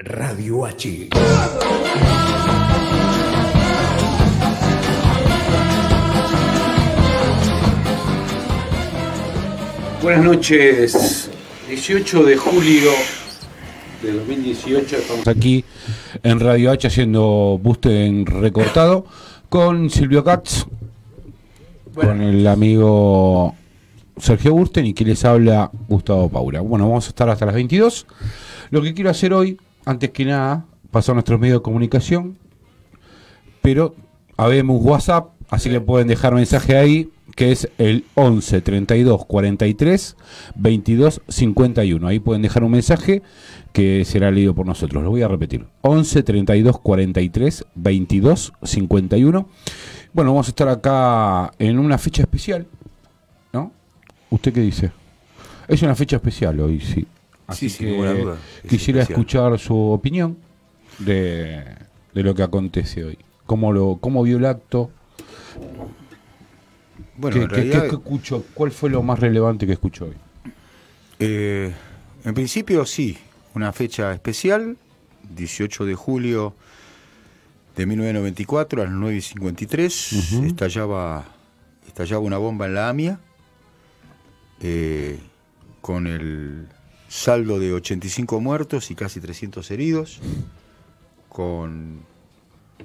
Radio H. Buenas noches, 18 de julio de 2018 estamos aquí en Radio H haciendo en recortado con Silvio Katz, con el amigo Sergio Bursten y que les habla Gustavo Paula. Bueno, vamos a estar hasta las 22. Lo que quiero hacer hoy, antes que nada, pasar a nuestros medios de comunicación, pero habemos WhatsApp, así que pueden dejar mensaje ahí, que es el 11 32 43 22 51. Ahí pueden dejar un mensaje que será leído por nosotros. Lo voy a repetir. 11 32 43 22 51. Bueno, vamos a estar acá en una fecha especial, ¿no? ¿Usted qué dice? Es una fecha especial hoy, sí. Así sí, que quisiera escuchar su opinión de, lo que acontece hoy. ¿Cómo, lo, cómo vio el acto? Bueno, ¿Qué, escuchó? ¿Cuál fue lo más relevante que escuchó hoy? Eh, en principio sí, una fecha especial, 18 de julio de 1994 a las 9.53, estallaba, estallaba una bomba en la AMIA, eh, con el saldo de 85 muertos y casi 300 heridos, con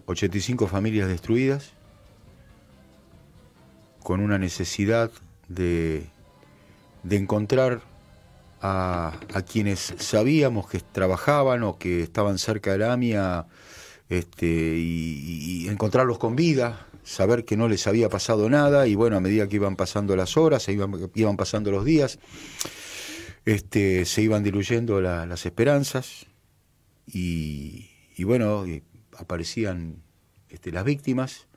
85 familias destruidas, con una necesidad de, de encontrar a, quienes sabíamos que trabajaban o que estaban cerca de la AMIA este, y, encontrarlos con vida, saber que no les había pasado nada y bueno, a medida que iban pasando las horas, iban, iban pasando los días, este, se iban diluyendo las esperanzas y, bueno, aparecían este, las víctimas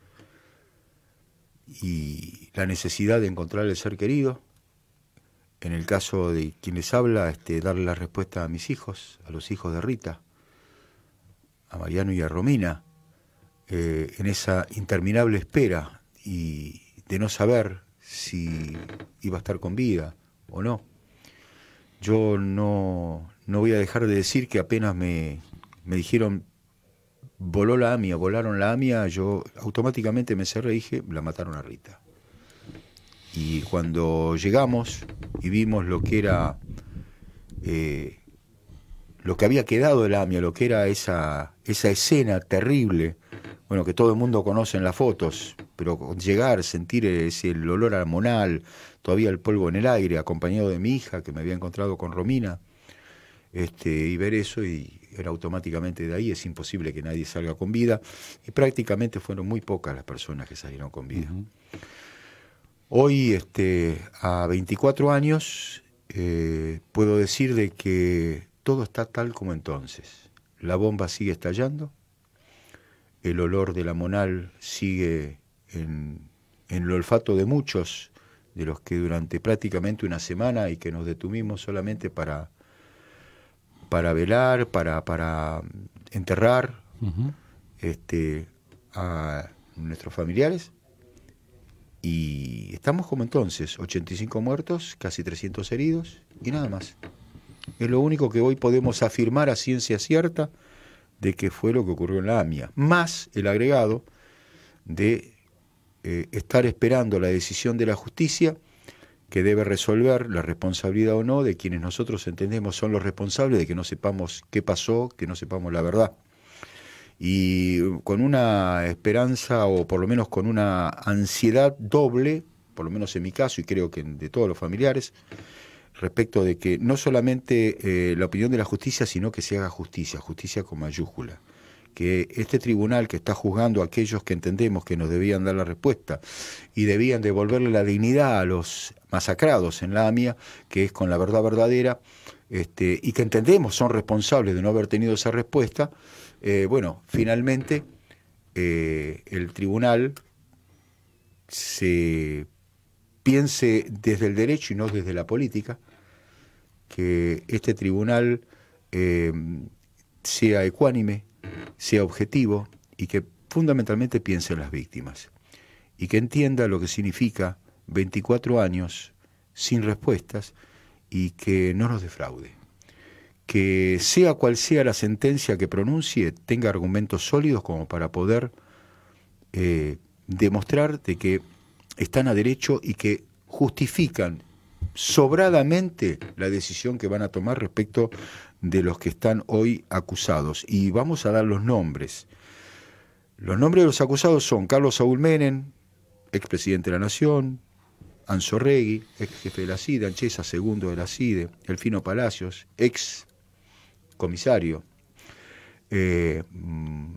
y la necesidad de encontrar el ser querido en el caso de quien les habla, este, darle la respuesta a mis hijos, a los hijos de Rita, a Mariano y a Romina, eh, en esa interminable espera y de no saber si iba a estar con vida o no. Yo no, no voy a dejar de decir que apenas me, me dijeron voló la AMIA, volaron la AMIA, yo automáticamente me cerré y dije, la mataron a Rita. Y cuando llegamos y vimos lo que era, eh, lo que había quedado de la AMIA, lo que era esa, esa escena terrible, bueno, que todo el mundo conoce en las fotos, pero llegar, sentir ese, el olor a monal, todavía el polvo en el aire, acompañado de mi hija, que me había encontrado con Romina, este, y ver eso y era automáticamente de ahí, es imposible que nadie salga con vida, y prácticamente fueron muy pocas las personas que salieron con vida. Hoy, este, a 24 años, eh, puedo decir de que todo está tal como entonces. La bomba sigue estallando, el olor de la monal sigue en, el olfato de muchos de los que durante prácticamente una semana y que nos detuvimos solamente para, para velar, para, para enterrar este, a nuestros familiares, y estamos como entonces, 85 muertos, casi 300 heridos y nada más. Es lo único que hoy podemos afirmar a ciencia cierta de que fue lo que ocurrió en la AMIA, más el agregado de eh, estar esperando la decisión de la justicia que debe resolver la responsabilidad o no de quienes nosotros entendemos son los responsables de que no sepamos qué pasó, que no sepamos la verdad. Y con una esperanza o por lo menos con una ansiedad doble, por lo menos en mi caso y creo que de todos los familiares, respecto de que no solamente eh, la opinión de la justicia, sino que se haga justicia, justicia con mayúscula que este tribunal que está juzgando a aquellos que entendemos que nos debían dar la respuesta y debían devolverle la dignidad a los masacrados en la AMIA, que es con la verdad verdadera, este, y que entendemos son responsables de no haber tenido esa respuesta, eh, bueno, finalmente eh, el tribunal se piense desde el derecho y no desde la política, que este tribunal eh, sea ecuánime, sea objetivo y que fundamentalmente piense en las víctimas y que entienda lo que significa 24 años sin respuestas y que no nos defraude. Que sea cual sea la sentencia que pronuncie, tenga argumentos sólidos como para poder eh, demostrar de que están a derecho y que justifican sobradamente la decisión que van a tomar respecto de los que están hoy acusados. Y vamos a dar los nombres. Los nombres de los acusados son Carlos Saúl Menem, expresidente de la Nación, Anzorregui, ex jefe de la CIDE, Anchesa, segundo de la CIDE, Elfino Palacios, ex comisario, eh, mm,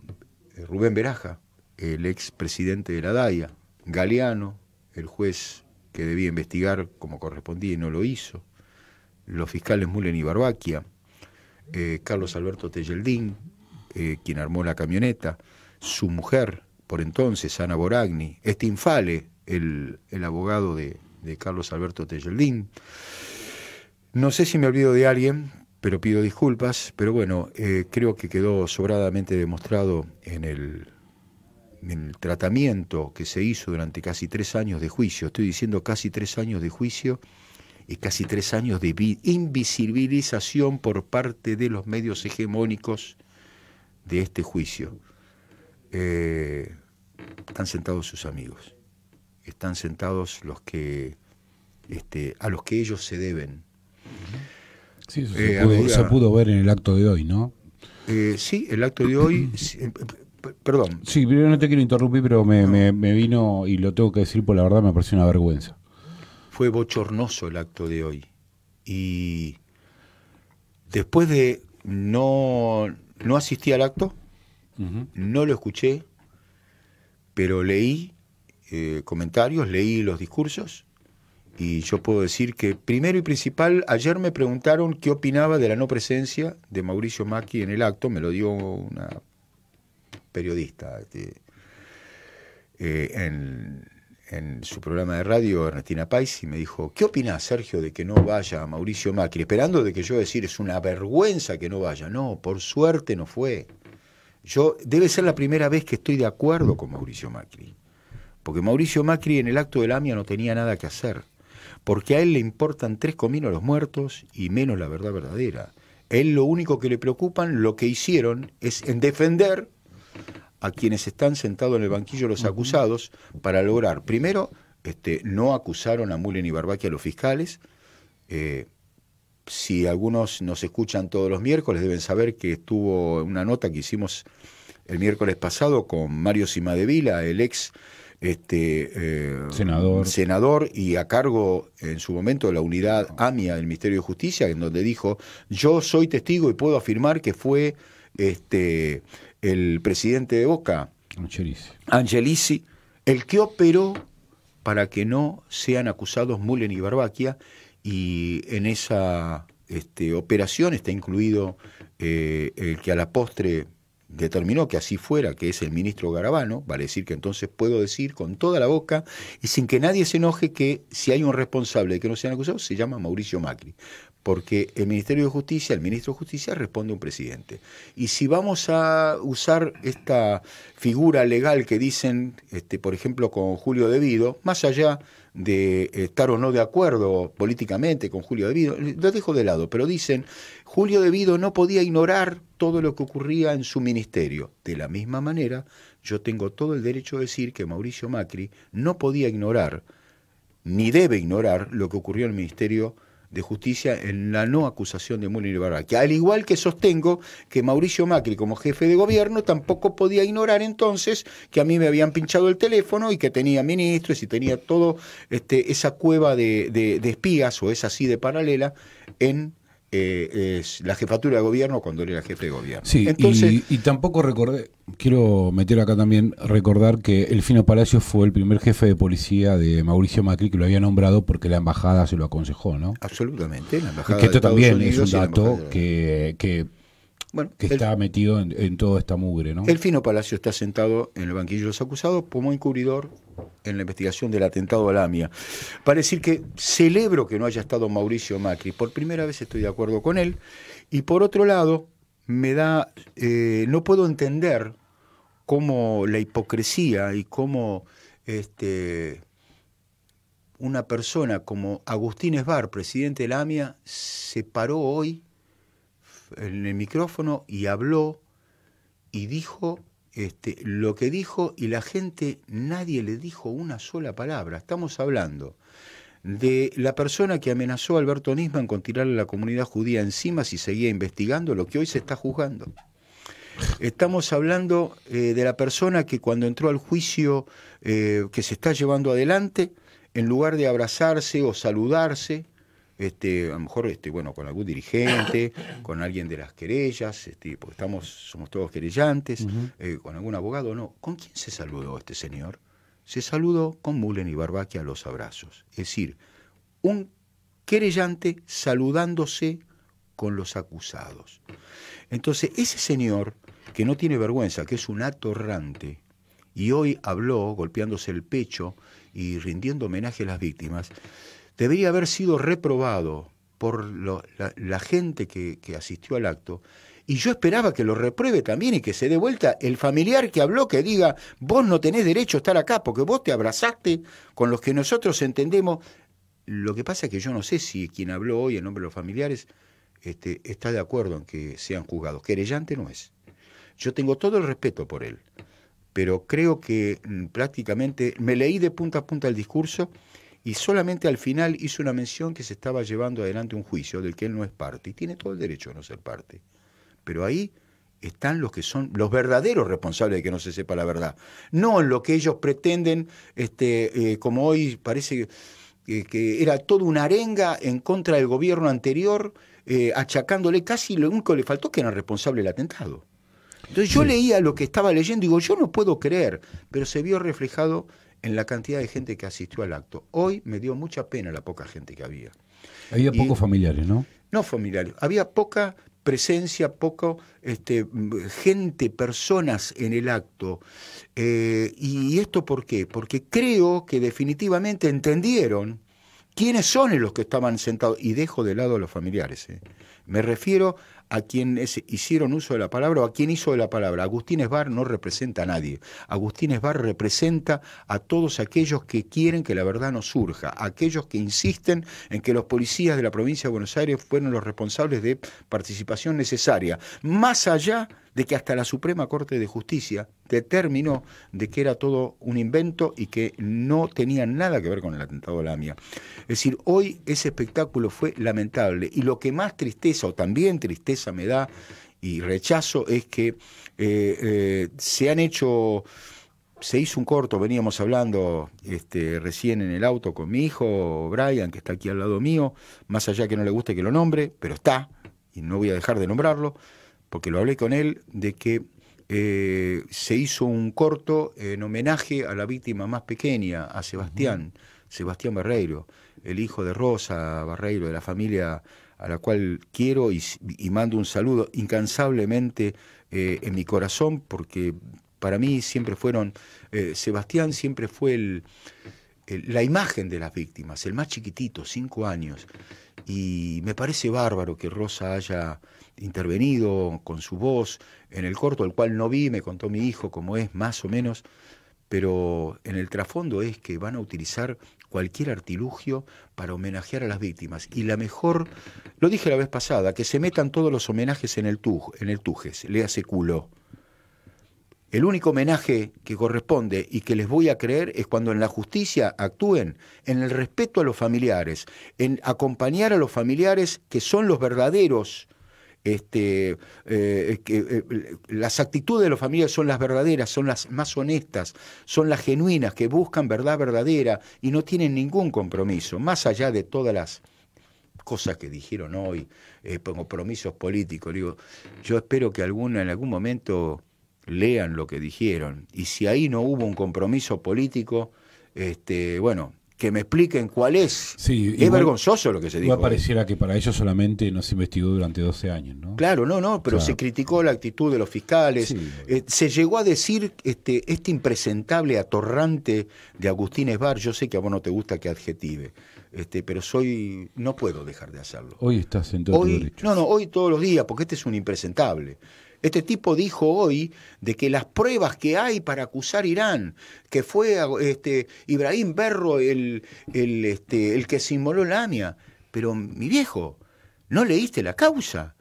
Rubén Beraja, el ex presidente de la DAIA, Galeano, el juez que debía investigar como correspondía y no lo hizo, los fiscales Mulen y Barbaquia, eh, Carlos Alberto Telleldín, eh, quien armó la camioneta, su mujer, por entonces, Ana Boragni, este infale, el, abogado de, Carlos Alberto Telleldín. No sé si me olvido de alguien, pero pido disculpas, pero bueno, eh, creo que quedó sobradamente demostrado en el, en el tratamiento que se hizo durante casi tres años de juicio, estoy diciendo casi tres años de juicio casi tres años de invisibilización por parte de los medios hegemónicos de este juicio. Eh, están sentados sus amigos, están sentados los que este, a los que ellos se deben. Sí, eso se, eh, pudo, ver en el acto de hoy, ¿no? Eh, sí, el acto de hoy, perdón. Sí, pero no te quiero interrumpir, pero me, me, vino, y lo tengo que decir por la verdad, me pareció una vergüenza. Fue bochornoso el acto de hoy. Y después de no, no asistir al acto, no lo escuché, pero leí eh, comentarios, leí los discursos y yo puedo decir que primero y principal, ayer me preguntaron qué opinaba de la no presencia de Mauricio Macchi en el acto, me lo dio una periodista este, eh, en, en, su programa de radio, Ernestina Pais, y me dijo, ¿qué opinás, Sergio, de que no vaya Mauricio Macri? Esperando de que yo decir, es una vergüenza que no vaya. No, por suerte no fue. Yo debe ser la primera vez que estoy de acuerdo con Mauricio Macri, porque Mauricio Macri en el acto del AMIA no tenía nada que hacer, porque a él le importan tres cominos los muertos y menos la verdad verdadera. Él lo único que le preocupan, lo que hicieron, es en defender a quienes están sentados en el banquillo los acusados para lograr, primero, este, no acusaron a Mullen y Barbaquia los fiscales, eh, si algunos nos escuchan todos los miércoles, deben saber que estuvo una nota que hicimos el miércoles pasado con Mario Simadevila, el ex este, eh, senador. senador y a cargo en su momento de la unidad AMIA del Ministerio de Justicia, en donde dijo, yo soy testigo y puedo afirmar que fue este, el presidente de Boca, Angelici. Angelici, el que operó para que no sean acusados Mullen y Barbaquia y en esa este, operación está incluido eh, el que a la postre determinó que así fuera, que es el ministro Garabano, vale decir que entonces puedo decir con toda la boca y sin que nadie se enoje que si hay un responsable de que no sean acusados, se llama Mauricio Macri porque el Ministerio de Justicia, el ministro de Justicia responde a un presidente. Y si vamos a usar esta figura legal que dicen, este, por ejemplo, con Julio Devido, más allá de estar o no de acuerdo políticamente con Julio Devido, lo dejo de lado, pero dicen, Julio Devido no podía ignorar todo lo que ocurría en su ministerio. De la misma manera, yo tengo todo el derecho a decir que Mauricio Macri no podía ignorar, ni debe ignorar, lo que ocurrió en el Ministerio de Justicia en la no acusación de Mullen y Barbaquia. Al igual que sostengo que Mauricio Macri, como jefe de gobierno, tampoco podía ignorar entonces que a mí me habían pinchado el teléfono y que tenía ministros y tenía todo este, esa cueva de, de, de espías o esa así de paralela en eh, es la jefatura de gobierno cuando él era jefe de gobierno. Sí, y, tampoco recordé, quiero meter acá también, recordar que el Fino Palacio fue el primer jefe de policía de Mauricio Macri que lo había nombrado porque la embajada se lo aconsejó, ¿no? Absolutamente, la embajada. que esto también es un dato que, que bueno, que está metido en, en, toda esta mugre, ¿no? El Fino Palacio está sentado en el banquillo de los acusados como encubridor en la investigación del atentado a la AMIA. Para decir que celebro que no haya estado Mauricio Macri, por primera vez estoy de acuerdo con él, y por otro lado, me da, eh, no puedo entender cómo la hipocresía y cómo este, una persona como Agustín Esbar, presidente de la AMIA, se paró hoy en el micrófono y habló y dijo este, lo que dijo y la gente, nadie le dijo una sola palabra. Estamos hablando de la persona que amenazó a Alberto Nisman con tirarle a la comunidad judía encima si seguía investigando lo que hoy se está juzgando. Estamos hablando eh, de la persona que cuando entró al juicio eh, que se está llevando adelante, en lugar de abrazarse o saludarse, este, a lo mejor este, bueno, con algún dirigente, con alguien de las querellas, este, porque estamos, somos todos querellantes, eh, con algún abogado, no. ¿Con quién se saludó este señor? Se saludó con Mulen y Barbaque a los abrazos. Es decir, un querellante saludándose con los acusados. Entonces, ese señor, que no tiene vergüenza, que es un atorrante, y hoy habló golpeándose el pecho y rindiendo homenaje a las víctimas, debería haber sido reprobado por la, gente que, asistió al acto. Y yo esperaba que lo repruebe también y que se dé vuelta el familiar que habló, que diga, vos no tenés derecho a estar acá porque vos te abrazaste con los que nosotros entendemos. Lo que pasa es que yo no sé si quien habló hoy en nombre de los familiares este, está de acuerdo en que sean juzgados. Querellante no es. Yo tengo todo el respeto por él, pero creo que mm, prácticamente me leí de punta a punta el discurso y solamente al final hizo una mención que se estaba llevando adelante un juicio del que él no es parte y tiene todo el derecho a no ser parte. Pero ahí están los que son los verdaderos responsables de que no se sepa la verdad, no en lo que ellos pretenden, este, eh, como hoy parece que era toda una arenga en contra del gobierno anterior, eh, achacándole casi lo único que le faltó que era responsable del atentado. Entonces yo leía lo que estaba leyendo y digo, yo no puedo creer, pero se vio reflejado en la cantidad de gente que asistió al acto. Hoy me dio mucha pena la poca gente que había. Había pocos familiares, ¿no? No familiares, había poca presencia, poco este, gente, personas en el acto. Eh, ¿Y esto por qué? Porque creo que definitivamente entendieron quiénes son los que estaban sentados. Y dejo de lado a los familiares. ¿eh? Me refiero a quienes hicieron uso de la palabra o a quien hizo de la palabra. Agustín Esbar no representa a nadie. Agustín Esbar representa a todos aquellos que quieren que la verdad no surja, aquellos que insisten en que los policías de la provincia de Buenos Aires fueron los responsables de participación necesaria, más allá de que hasta la Suprema Corte de Justicia determinó de que era todo un invento y que no tenía nada que ver con el atentado de la AMIA. Es decir, hoy ese espectáculo fue lamentable y lo que más tristeza o también tristeza me da y rechazo es que eh, eh, se han hecho se hizo un corto, veníamos hablando este, recién en el auto con mi hijo, Brian, que está aquí al lado mío, más allá que no le guste que lo nombre, pero está, y no voy a dejar de nombrarlo, porque lo hablé con él, de que eh, se hizo un corto en homenaje a la víctima más pequeña, a Sebastián, Sebastián Barreiro, el hijo de Rosa Barreiro, de la familia a la cual quiero y, mando un saludo incansablemente eh, en mi corazón, porque para mí siempre fueron, eh, Sebastián siempre fue el, la imagen de las víctimas, el más chiquitito, cinco años. Y me parece bárbaro que Rosa haya intervenido con su voz en el corto, el cual no vi, me contó mi hijo cómo es más o menos, pero en el trasfondo es que van a utilizar cualquier artilugio para homenajear a las víctimas. Y la mejor, lo dije la vez pasada, que se metan todos los homenajes en el, tuj, en el Tujes, le hace culo. El único homenaje que corresponde y que les voy a creer es cuando en la justicia actúen en el respeto a los familiares, en acompañar a los familiares que son los verdaderos este, eh, eh, las actitudes de los familiares son las verdaderas, son las más honestas, son las genuinas, que buscan verdad verdadera y no tienen ningún compromiso, más allá de todas las cosas que dijeron hoy, eh, compromisos políticos. Digo, yo espero que alguna, en algún momento lean lo que dijeron. Y si ahí no hubo un compromiso político, este, bueno, que me expliquen cuál es. Sí, es vergonzoso lo que se dijo. Igual pareciera que para ellos solamente no se investigó durante 12 años, ¿no? Claro, no, no, pero se criticó la actitud de los fiscales. Eh, se llegó a decir este, este impresentable atorrante de Agustín Esbar, yo sé que a vos no te gusta que adjetive, este, pero soy, no puedo dejar de hacerlo. Hoy estás en todo hoy, No, no, hoy todos los días, porque este es un impresentable. Este tipo dijo hoy de que las pruebas que hay para acusar Irán, que fue este, Ibrahim Berro el, el, este, el que se inmoló la AMIA, pero mi viejo, ¿no leíste la causa?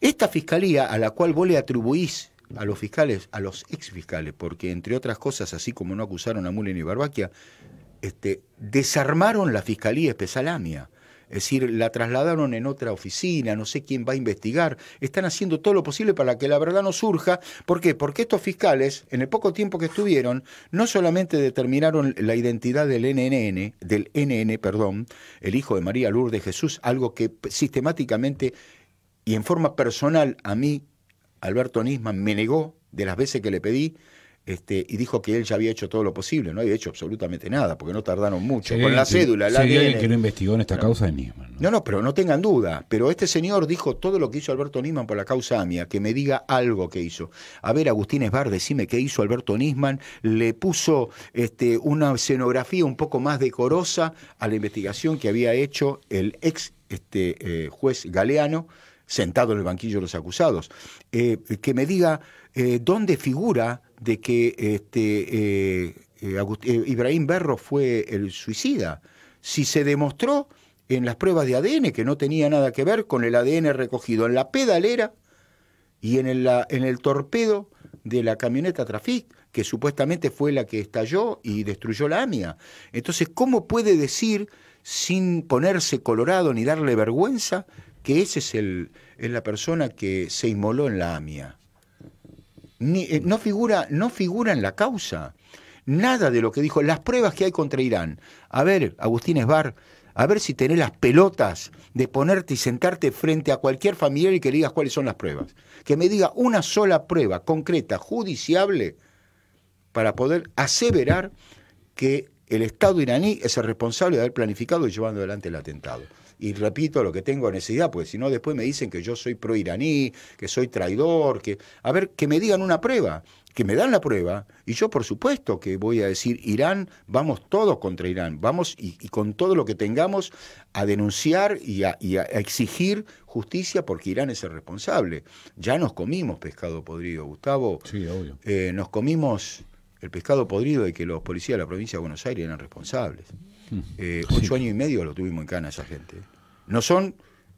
Esta fiscalía a la cual vos le atribuís a los fiscales, a los ex fiscales, porque entre otras cosas, así como no acusaron a Mullen y Barbaquia, este, desarmaron la fiscalía espesalamia. Es decir, la trasladaron en otra oficina, no sé quién va a investigar. Están haciendo todo lo posible para que la verdad no surja. ¿Por qué? Porque estos fiscales, en el poco tiempo que estuvieron, no solamente determinaron la identidad del NNN, del NN, perdón, el hijo de María Lourdes Jesús, algo que sistemáticamente y en forma personal a mí, Alberto Nisman, me negó de las veces que le pedí, este, y dijo que él ya había hecho todo lo posible, no había hecho absolutamente nada, porque no tardaron mucho. con la cédula, la que lo investigó en esta causa de Nisman. ¿no? ¿no? pero no tengan duda. Pero este señor dijo todo lo que hizo Alberto Nisman por la causa AMIA, que me diga algo que hizo. A ver, Agustín Esbar, decime qué hizo Alberto Nisman. Le puso este, una escenografía un poco más decorosa a la investigación que había hecho el ex este, eh, juez Galeano sentado en el banquillo de los acusados. Eh, que me diga eh, dónde figura de que este, eh, eh, Ibrahim Berro fue el suicida. Si se demostró en las pruebas de ADN que no tenía nada que ver con el ADN recogido en la pedalera y en el, torpedo de la camioneta Trafic, que supuestamente fue la que estalló y destruyó la AMIA. Entonces, ¿cómo puede decir, sin ponerse colorado ni darle vergüenza, que ese es, el, es la persona que se inmoló en la AMIA? Eh, no, figura, no figura en la causa. Nada de lo que dijo, las pruebas que hay contra Irán. A ver, Agustín Esbar, a ver si tenés las pelotas de ponerte y sentarte frente a cualquier familiar y que digas cuáles son las pruebas. Que me diga una sola prueba concreta, judiciable, para poder aseverar que el Estado iraní es el responsable de haber planificado y llevando adelante el atentado y repito lo que tengo necesidad, porque si no después me dicen que yo soy pro-iraní, que soy traidor, que... A ver, que me digan una prueba, que me dan la prueba, y yo por supuesto que voy a decir, Irán, vamos todos contra Irán, vamos y, con todo lo que tengamos a denunciar y a, exigir justicia porque Irán es el responsable. Ya nos comimos pescado podrido, Gustavo. Sí, obvio. Eh, nos comimos el pescado podrido de que los policías de la provincia de Buenos Aires eran responsables. Eh, ocho años y medio lo tuvimos en cana esa gente. No son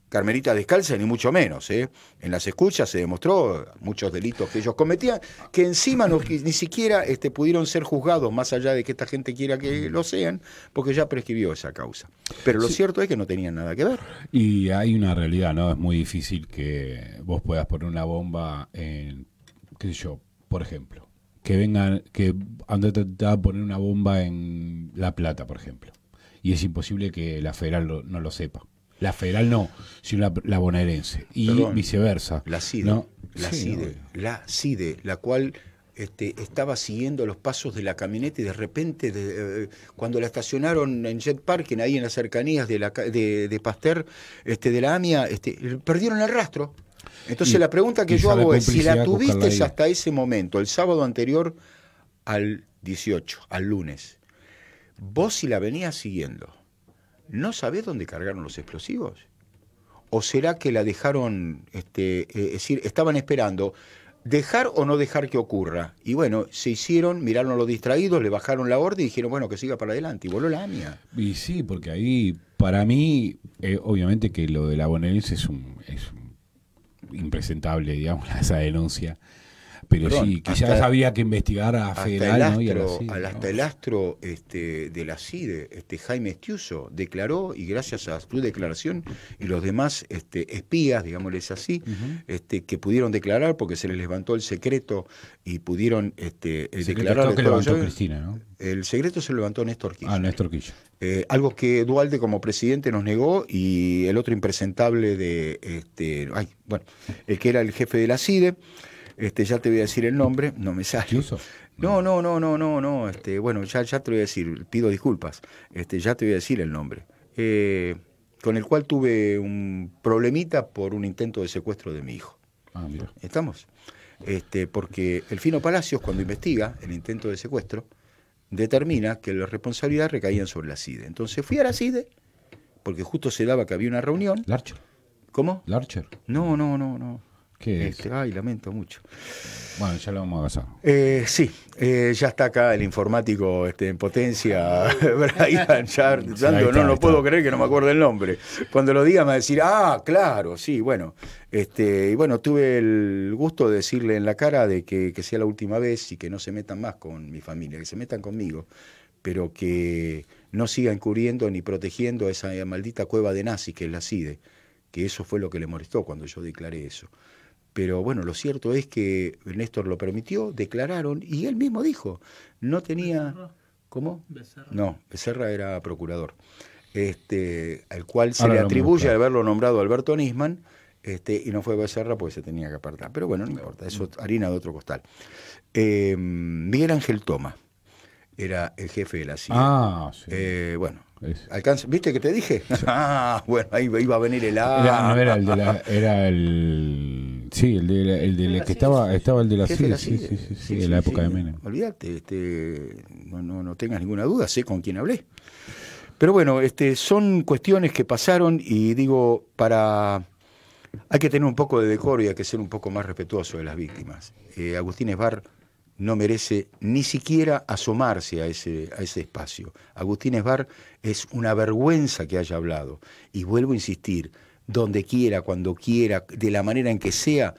carmelitas descalzas ni mucho menos. ¿eh? En las escuchas se demostró muchos delitos que ellos cometían, que encima no, ni siquiera este, pudieron ser juzgados, más allá de que esta gente quiera que lo sean, porque ya prescribió esa causa. Pero lo cierto es que no tenían nada que ver. Y hay una realidad, ¿no? Es muy difícil que vos puedas poner una bomba en, qué sé yo, por ejemplo, que vengan, que han a poner una bomba en La Plata, por ejemplo y es imposible que la federal no lo sepa. La federal no, sino la, bonaerense. Y viceversa. La CIDE. La CIDE. La CIDE, la cual este, estaba siguiendo los pasos de la camioneta y de repente, de, eh, cuando la estacionaron en Jet Park, ahí en las cercanías de, la, de, de Pasteur, este, de la AMIA, este, perdieron el rastro. Entonces la pregunta que yo hago es, si la tuviste hasta ese momento, el sábado anterior al 18, al lunes, vos si la venías siguiendo, ¿no sabés dónde cargaron los explosivos? ¿O será que la dejaron, este, eh, es decir, estaban esperando dejar o no dejar que ocurra? Y bueno, se hicieron, miraron a los distraídos, le bajaron la orden y dijeron, bueno, que siga para adelante, y voló la AMIA. Y sí, porque ahí, para mí, eh, obviamente que lo de la bonaerense es un, es impresentable, digamos, esa denuncia. Pero sí, quizás había que investigar a Federal y Hasta el astro este, de la CIDE, este, Jaime Estiuso, declaró, y gracias a su declaración y los demás este, espías, digámosles así, este, que pudieron declarar porque se les levantó el secreto y pudieron este, declarar. que levantó Cristina, ¿no? El secreto se levantó Néstor Kirchner. Ah, Néstor Kirchner. Eh, algo que Dualde como presidente nos negó y el otro impresentable de, este, ay, bueno, el que era el jefe de la CIDE, este, ya te voy a decir el nombre, no me sale. No, no, no, no, no, no. Este, bueno, ya, ya te voy a decir, pido disculpas. Este, ya te voy a decir el nombre. Eh, con el cual tuve un problemita por un intento de secuestro de mi hijo. Ah, mira. ¿Estamos? Este, porque el Fino Palacios, cuando investiga el intento de secuestro, determina que las responsabilidades recaían sobre la CIDE. Entonces fui a la CIDE, porque justo se daba que había una reunión. ¿Larcher? ¿Cómo? ¿Larcher? No, no, no, no. ¿Qué es? Este, ay, lamento mucho. Bueno, ya lo vamos a pasar. Eh, sí, eh, ya está acá el informático este, en potencia, Brian, Sí, está, no lo puedo creer que no me acuerdo el nombre. Cuando lo diga me va a decir, ah, claro, sí, bueno. Este, y bueno, tuve el gusto de decirle en la cara de que, que sea la última vez y que no se metan más con mi familia, que se metan conmigo, pero que no sigan cubriendo ni protegiendo esa maldita cueva de nazis que es la CIDE, que eso fue lo que le molestó cuando yo declaré eso. Pero bueno, lo cierto es que Néstor lo permitió, declararon y él mismo dijo, no tenía... ¿Cómo? No, Becerra era procurador, este, al cual se Ahora le atribuye haberlo nombrado Alberto Nisman, este, y no fue Becerra porque se tenía que apartar. Pero bueno, no importa, eso es harina de otro costal. Eh, Miguel Ángel Toma era el jefe de la CIA. Ah, sí. Eh, bueno, Es- alcanza, ¿viste que te dije? ah, bueno, ahí iba a venir el A. Era, no era el de la, era el sí, el de la, el de la que estaba, estaba el de la la sí, sí, sí, sí, en la época de Menem. Olvídate, este, no, no, no tengas ninguna duda, sé con quién hablé. Pero bueno, este, son cuestiones que pasaron y digo, para hay que tener un poco de decoro y hay que ser un poco más respetuoso de las víctimas. Eh, Agustín Esbar no merece ni siquiera asomarse a ese, a ese espacio. Agustín Esbar es una vergüenza que haya hablado. Y vuelvo a insistir, donde quiera, cuando quiera, de la manera en que sea,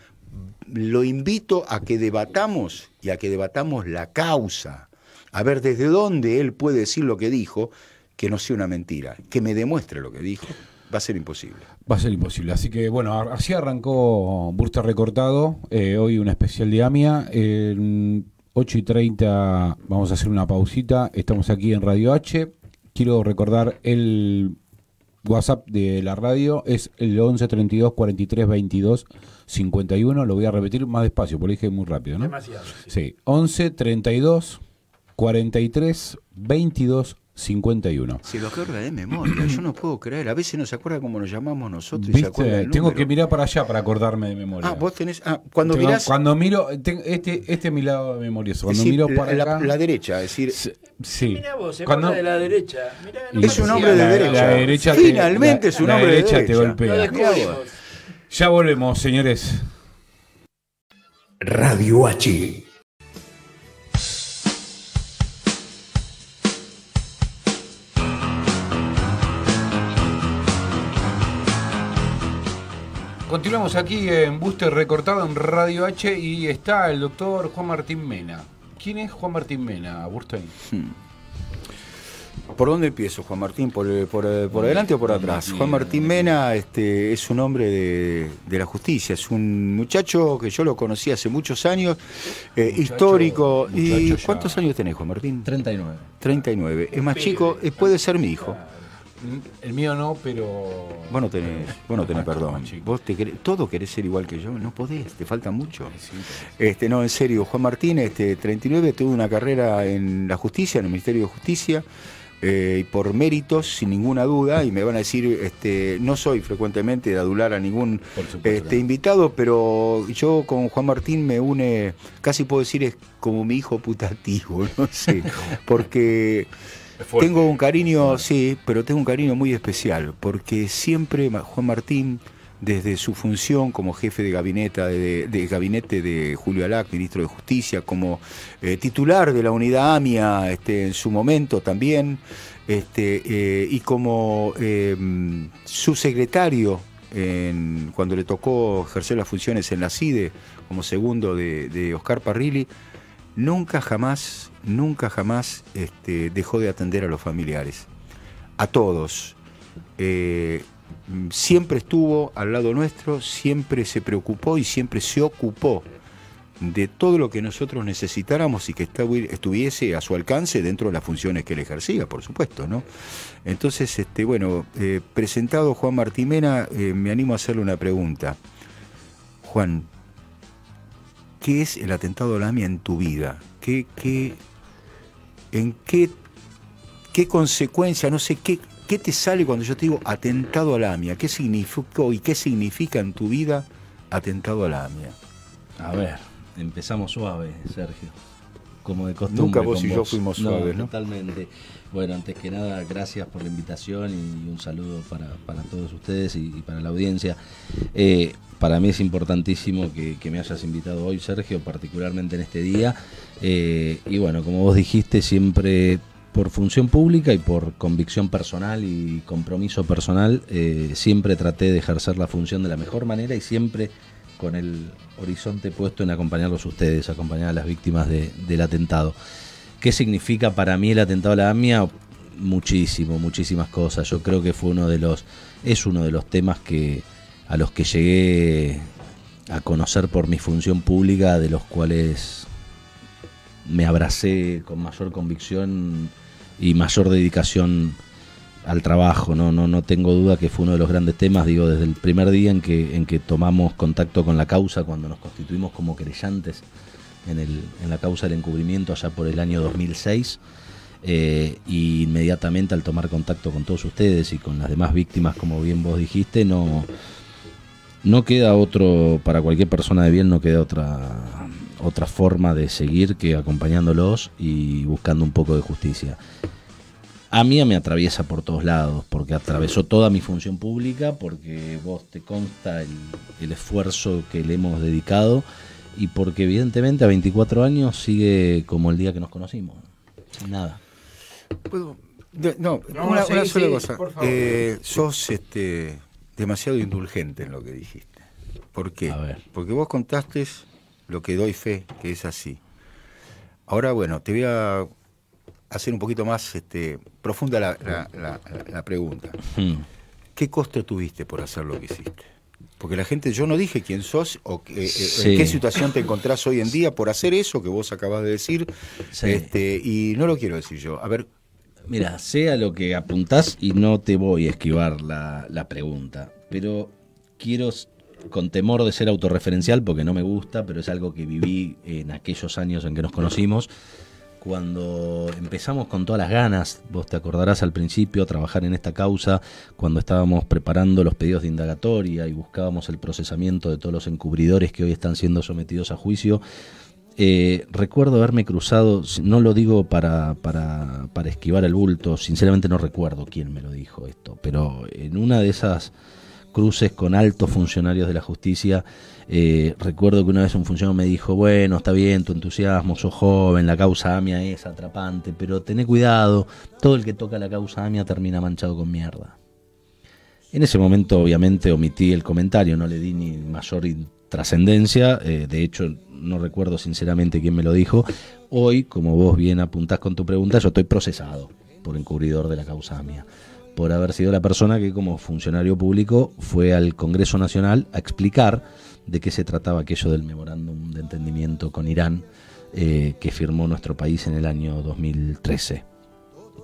lo invito a que debatamos y a que debatamos la causa. A ver desde dónde él puede decir lo que dijo, que no sea una mentira, que me demuestre lo que dijo. Va a ser imposible. Va a ser imposible. Así que bueno, así arrancó Bursta Recortado. eh, hoy un especial de AMIA. En 8 y 30 vamos a hacer una pausita. Estamos aquí en Radio H. Quiero recordar el WhatsApp de la radio. Es el 11 32 43 22 51. Lo voy a repetir más despacio, porque lo dije muy rápido, ¿no? Demasiado. Sí, 11 32 43 22 51. Se lo acuerda de memoria, yo no puedo creer. A veces no se acuerda cómo nos llamamos nosotros y se acuerda Tengo que mirar para allá para acordarme de memoria. Ah, vos tenés. Ah, cuando Tengo- mirás. cuando miro, ten- este, este es mi lado memorioso. es Cuando decir, miro la, para la- acá, la derecha, es decir. s- sí. Mira vos, se Cuando- de la derecha. Mirá, no Es un hombre de la- derecha. La derecha te- Finalmente la- es un la hombre de derecha te derecha. Lo golpea. Ya volvemos, señores. Radio H. Continuamos aquí en Booster Recortado en Radio H y está el doctor Juan Martín Mena. ¿Quién es Juan Martín Mena, Burstein? ¿Por dónde empiezo, Juan Martín? ¿Por, eh, por, eh, por adelante o por atrás? Juan Martín Mena este, es un hombre de, de la justicia, es un muchacho que yo lo conocí hace muchos años, eh, Muchacho- histórico. ¿Y muchacho cuántos años tenés, Juan Martín? 39. 39. Es más chico, puede ser mi hijo. El mío no, pero. Vos no tenés, vos no tenés perdón. Vos te querés- todo querés ser igual que yo, no podés, te falta mucho. Este, no, en serio, Juan Martín, este, 39, tuvo una carrera en la justicia, en el Ministerio de Justicia, eh, y por méritos, sin ninguna duda, y me van a decir, este, no soy frecuentemente de adular a ningún este, invitado, pero yo con Juan Martín me une, casi puedo decir, es como mi hijo putativo, no sé, porque... Fuerte. Tengo un cariño, sí, pero tengo un cariño muy especial, porque siempre Juan Martín, desde su función como jefe de gabinete de, de gabinete de Julio Alac, ministro de Justicia, como eh, titular de la unidad AMIA este, en su momento también, este, eh, y como eh, subsecretario en- cuando le tocó ejercer las funciones en la CIDE como segundo de, de Oscar Parrilli, nunca jamás, nunca jamás este, dejó de atender a los familiares, a todos. Eh, siempre estuvo al lado nuestro, siempre se preocupó y siempre se ocupó de todo lo que nosotros necesitáramos y que estu- estuviese a su alcance dentro de las funciones que él ejercía, por supuesto, ¿no? Entonces, este, bueno, eh, presentado Juan Martimena, eh, me animo a hacerle una pregunta. Juan, ¿qué es el atentado a la AMIA en tu vida? ¿Qué, qué, ¿En qué, qué consecuencia, no sé, qué, qué te sale cuando yo te digo atentado a la AMIA? ¿Qué significó y qué significa en tu vida atentado a la AMIA? A ver, empezamos suave, Sergio. como de costumbre. Nunca vos y yo fuimos suaves, ¿no? Totalmente. Bueno, antes que nada, gracias por la invitación y un saludo para, todos ustedes y, para la audiencia. Eh, para mí es importantísimo que, me hayas invitado hoy, Sergio, particularmente en este día. Eh, y bueno, como vos dijiste, siempre por función pública y por convicción personal y compromiso personal, eh, siempre traté de ejercer la función de la mejor manera y siempre con el horizonte puesto en acompañarlos ustedes, acompañar a las víctimas del atentado. ¿Qué significa para mí el atentado a la AMIA? Muchísimo, muchísimas cosas. Yo creo que fue uno de los, es uno de los temas que a los que llegué a conocer por mi función pública, de los cuales me abracé con mayor convicción y mayor dedicación al trabajo, ¿no? No, no tengo duda que fue uno de los grandes temas, digo, desde el primer día en que, en que tomamos contacto con la causa, cuando nos constituimos como querellantes en, el, en la causa del encubrimiento allá por el año 2006, eh, y inmediatamente al tomar contacto con todos ustedes y con las demás víctimas, como bien vos dijiste, no, no queda otro, para cualquier persona de bien no queda otra, otra forma de seguir que acompañándolos y buscando un poco de justicia. A mí me atraviesa por todos lados, porque atravesó toda mi función pública, porque vos te consta el, esfuerzo que le hemos dedicado y porque evidentemente a 24 años sigue como el día que nos conocimos. Nada. no, una, sola cosa. Eh, sos este, demasiado indulgente en lo que dijiste. ¿Por qué? Porque vos contaste lo que doy fe, que es así. Ahora, bueno, te voy a hacer un poquito más este, profunda la, pregunta. Hmm. ¿Qué costo tuviste por hacer lo que hiciste? Porque la gente, yo no dije quién sos o eh, eh, en qué situación te encontrás hoy en día por hacer eso que vos acabas de decir. Este, y no lo quiero decir yo. A ver. Mira, sea lo que apuntás y no te voy a esquivar la, la pregunta, pero quiero con temor de ser autorreferencial, porque no me gusta, pero es algo que viví en aquellos años en que nos conocimos, cuando empezamos con todas las ganas, vos te acordarás al principio, a trabajar en esta causa, cuando estábamos preparando los pedidos de indagatoria y buscábamos el procesamiento de todos los encubridores que hoy están siendo sometidos a juicio, eh, recuerdo haberme cruzado, no lo digo para, para, para esquivar el bulto, sinceramente no recuerdo quién me lo dijo esto, pero en una de esas cruces con altos funcionarios de la justicia. Eh, recuerdo que una vez un funcionario me dijo, bueno, está bien tu entusiasmo, sos joven, la causa AMIA es atrapante, pero tené cuidado, todo el que toca la causa AMIA termina manchado con mierda. En ese momento obviamente omití el comentario, no le di ni mayor trascendencia, eh, de hecho no recuerdo sinceramente quién me lo dijo. Hoy, como vos bien apuntás con tu pregunta, yo estoy procesado por encubridor de la causa AMIA por haber sido la persona que como funcionario público fue al Congreso Nacional a explicar de qué se trataba aquello del memorándum de entendimiento con Irán eh, que firmó nuestro país en el año 2013.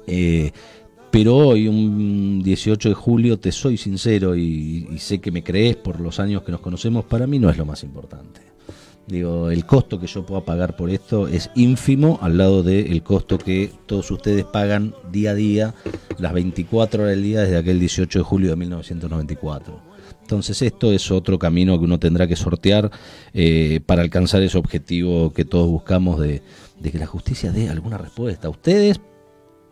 Eh, pero hoy, un 18 de julio, te soy sincero y, y sé que me crees por los años que nos conocemos, para mí no es lo más importante. Digo, el costo que yo pueda pagar por esto es ínfimo al lado del costo que todos ustedes pagan día a día, las 24 horas del día desde aquel 18 de julio de 1994. Entonces esto es otro camino que uno tendrá que sortear eh, para alcanzar ese objetivo que todos buscamos de, de que la justicia dé alguna respuesta. a Ustedes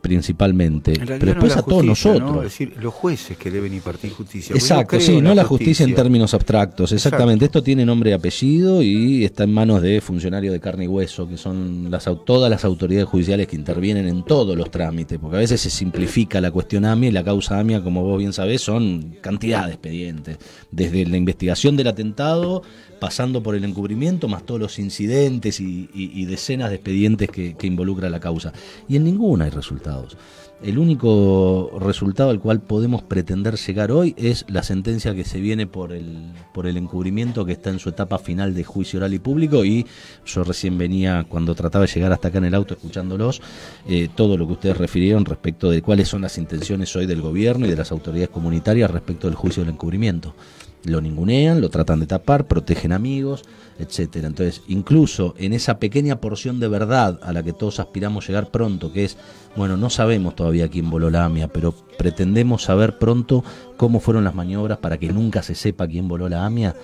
principalmente, pero después a todos nosotros. Es decir, los jueces que deben impartir justicia. Exacto, sí, no la justicia. en términos abstractos, exactamente. Esto tiene nombre y apellido y está en manos de funcionarios de carne y hueso, que son las, todas las autoridades judiciales que intervienen en todos los trámites, porque a veces se simplifica la cuestión AMIA y la causa AMIA, como vos bien sabés, son cantidad de expedientes, desde la investigación del atentado pasando por el encubrimiento, más todos los incidentes y, decenas de expedientes que, involucra la causa. Y en ninguna hay resultados. El único resultado al cual podemos pretender llegar hoy es la sentencia que se viene por el, por el encubrimiento que está en su etapa final de juicio oral y público y yo recién venía cuando trataba de llegar hasta acá en el auto escuchándolos eh, todo lo que ustedes refirieron respecto de cuáles son las intenciones hoy del gobierno y de las autoridades comunitarias respecto del juicio del encubrimiento. Lo ningunean, lo tratan de tapar, protegen amigos, etcétera. Entonces, incluso en esa pequeña porción de verdad a la que todos aspiramos llegar pronto, que es, bueno, no sabemos todavía quién voló la AMIA, pero pretendemos saber pronto cómo fueron las maniobras para que nunca se sepa quién voló la AMIA.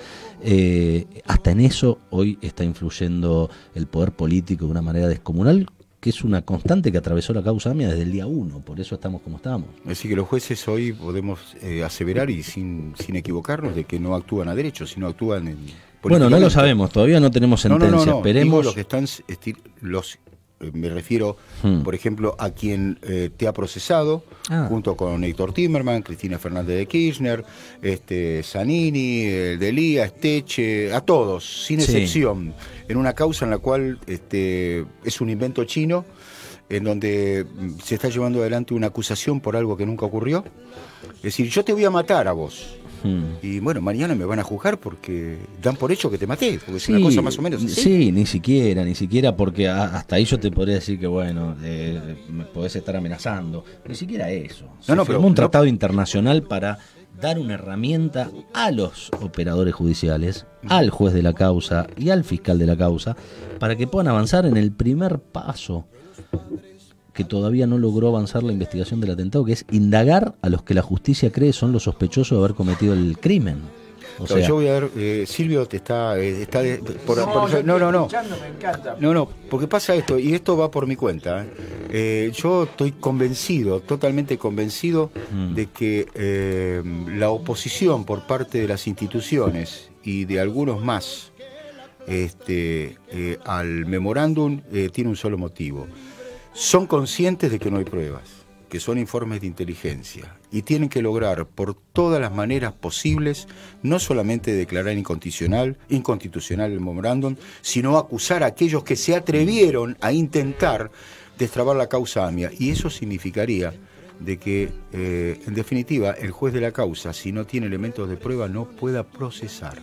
Eh, hasta en eso hoy está influyendo el poder político de una manera descomunal, que es una constante que atravesó la causa AMIA desde el día uno, por eso estamos como estamos. Es decir, que los jueces hoy podemos eh, aseverar y sin, sin equivocarnos de que no actúan a derecho, sino actúan en... Bueno, no lo sabemos, todavía no tenemos sentencia, no, esperemos... los que están, los me refiero, hmm. por ejemplo, a quien eh, te ha procesado, ah. junto con Héctor Timmerman, Cristina Fernández de Kirchner, este, Zanini, el Delía, Esteche, a todos, sin excepción, en una causa en la cual este, es un invento chino, en donde mm, se está llevando adelante una acusación por algo que nunca ocurrió. Es decir, yo te voy a matar a vos. Hmm. Y bueno, mañana me van a juzgar porque dan por hecho que te maté, porque es una cosa más o menos Sí, ni siquiera, ni siquiera, porque hasta ahí yo te podría decir que, bueno, eh, me podés estar amenazando. Ni siquiera eso. Se no, no, un tratado internacional para dar una herramienta a los operadores judiciales, al juez de la causa y al fiscal de la causa, para que puedan avanzar en el primer paso que todavía no logró avanzar la investigación del atentado, que es indagar a los que la justicia cree son los sospechosos de haber cometido el crimen. O sea, yo voy a ver, eh, Silvio te está, eh, está por, no, no, no, no, no, porque pasa esto y esto va por mi cuenta. ¿eh? yo estoy convencido, totalmente convencido mm. de que la oposición por parte de las instituciones y de algunos más este, al memorándum tiene un solo motivo son conscientes de que no hay pruebas, que son informes de inteligencia, y tienen que lograr por todas las maneras posibles no solamente declarar inconstitucional, inconstitucional el memorándum, sino acusar a aquellos que se atrevieron a intentar destrabar la causa AMIA. Y eso significaría de que, eh, en definitiva, el juez de la causa, si no tiene elementos de prueba, no pueda procesar.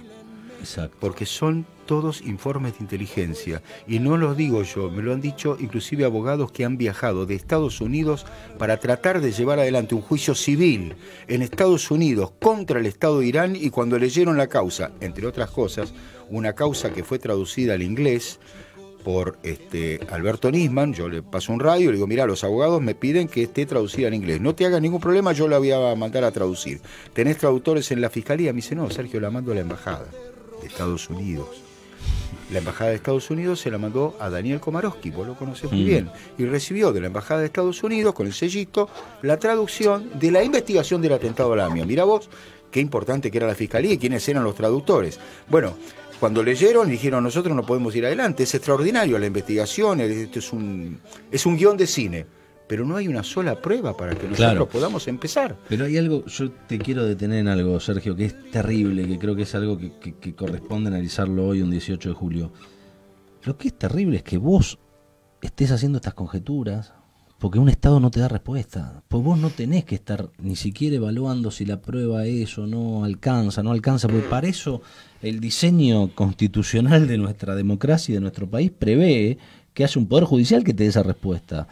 Porque son todos informes de inteligencia. Y no los digo yo, me lo han dicho inclusive abogados que han viajado de Estados Unidos para tratar de llevar adelante un juicio civil en Estados Unidos contra el Estado de Irán y cuando leyeron la causa, entre otras cosas, una causa que fue traducida al inglés, por este Alberto Nisman, yo le paso un radio y le digo, mira, los abogados me piden que esté traducida en inglés. No te hagas ningún problema, yo la voy a mandar a traducir. ¿Tenés traductores en la fiscalía? Me dice, no, Sergio, la mando a la embajada de Estados Unidos. La Embajada de Estados Unidos se la mandó a Daniel Komarowski, vos lo conocés muy mm. bien, y recibió de la Embajada de Estados Unidos, con el sellito, la traducción de la investigación del atentado a la AMIA. Mira vos, qué importante que era la Fiscalía y quiénes eran los traductores. Bueno, cuando leyeron dijeron, nosotros no podemos ir adelante, es extraordinario la investigación, esto es un, es un guion de cine pero no hay una sola prueba para que nosotros podamos empezar. Pero hay algo, yo te quiero detener en algo, Sergio, que es terrible, que creo que es algo que, corresponde analizarlo hoy, un 18 de julio. Lo que es terrible es que vos estés haciendo estas conjeturas, porque un Estado no te da respuesta. Pues vos no tenés que estar ni siquiera evaluando si la prueba es o no alcanza, no alcanza, porque para eso el diseño constitucional de nuestra democracia y de nuestro país prevé que haya un poder judicial que te dé esa respuesta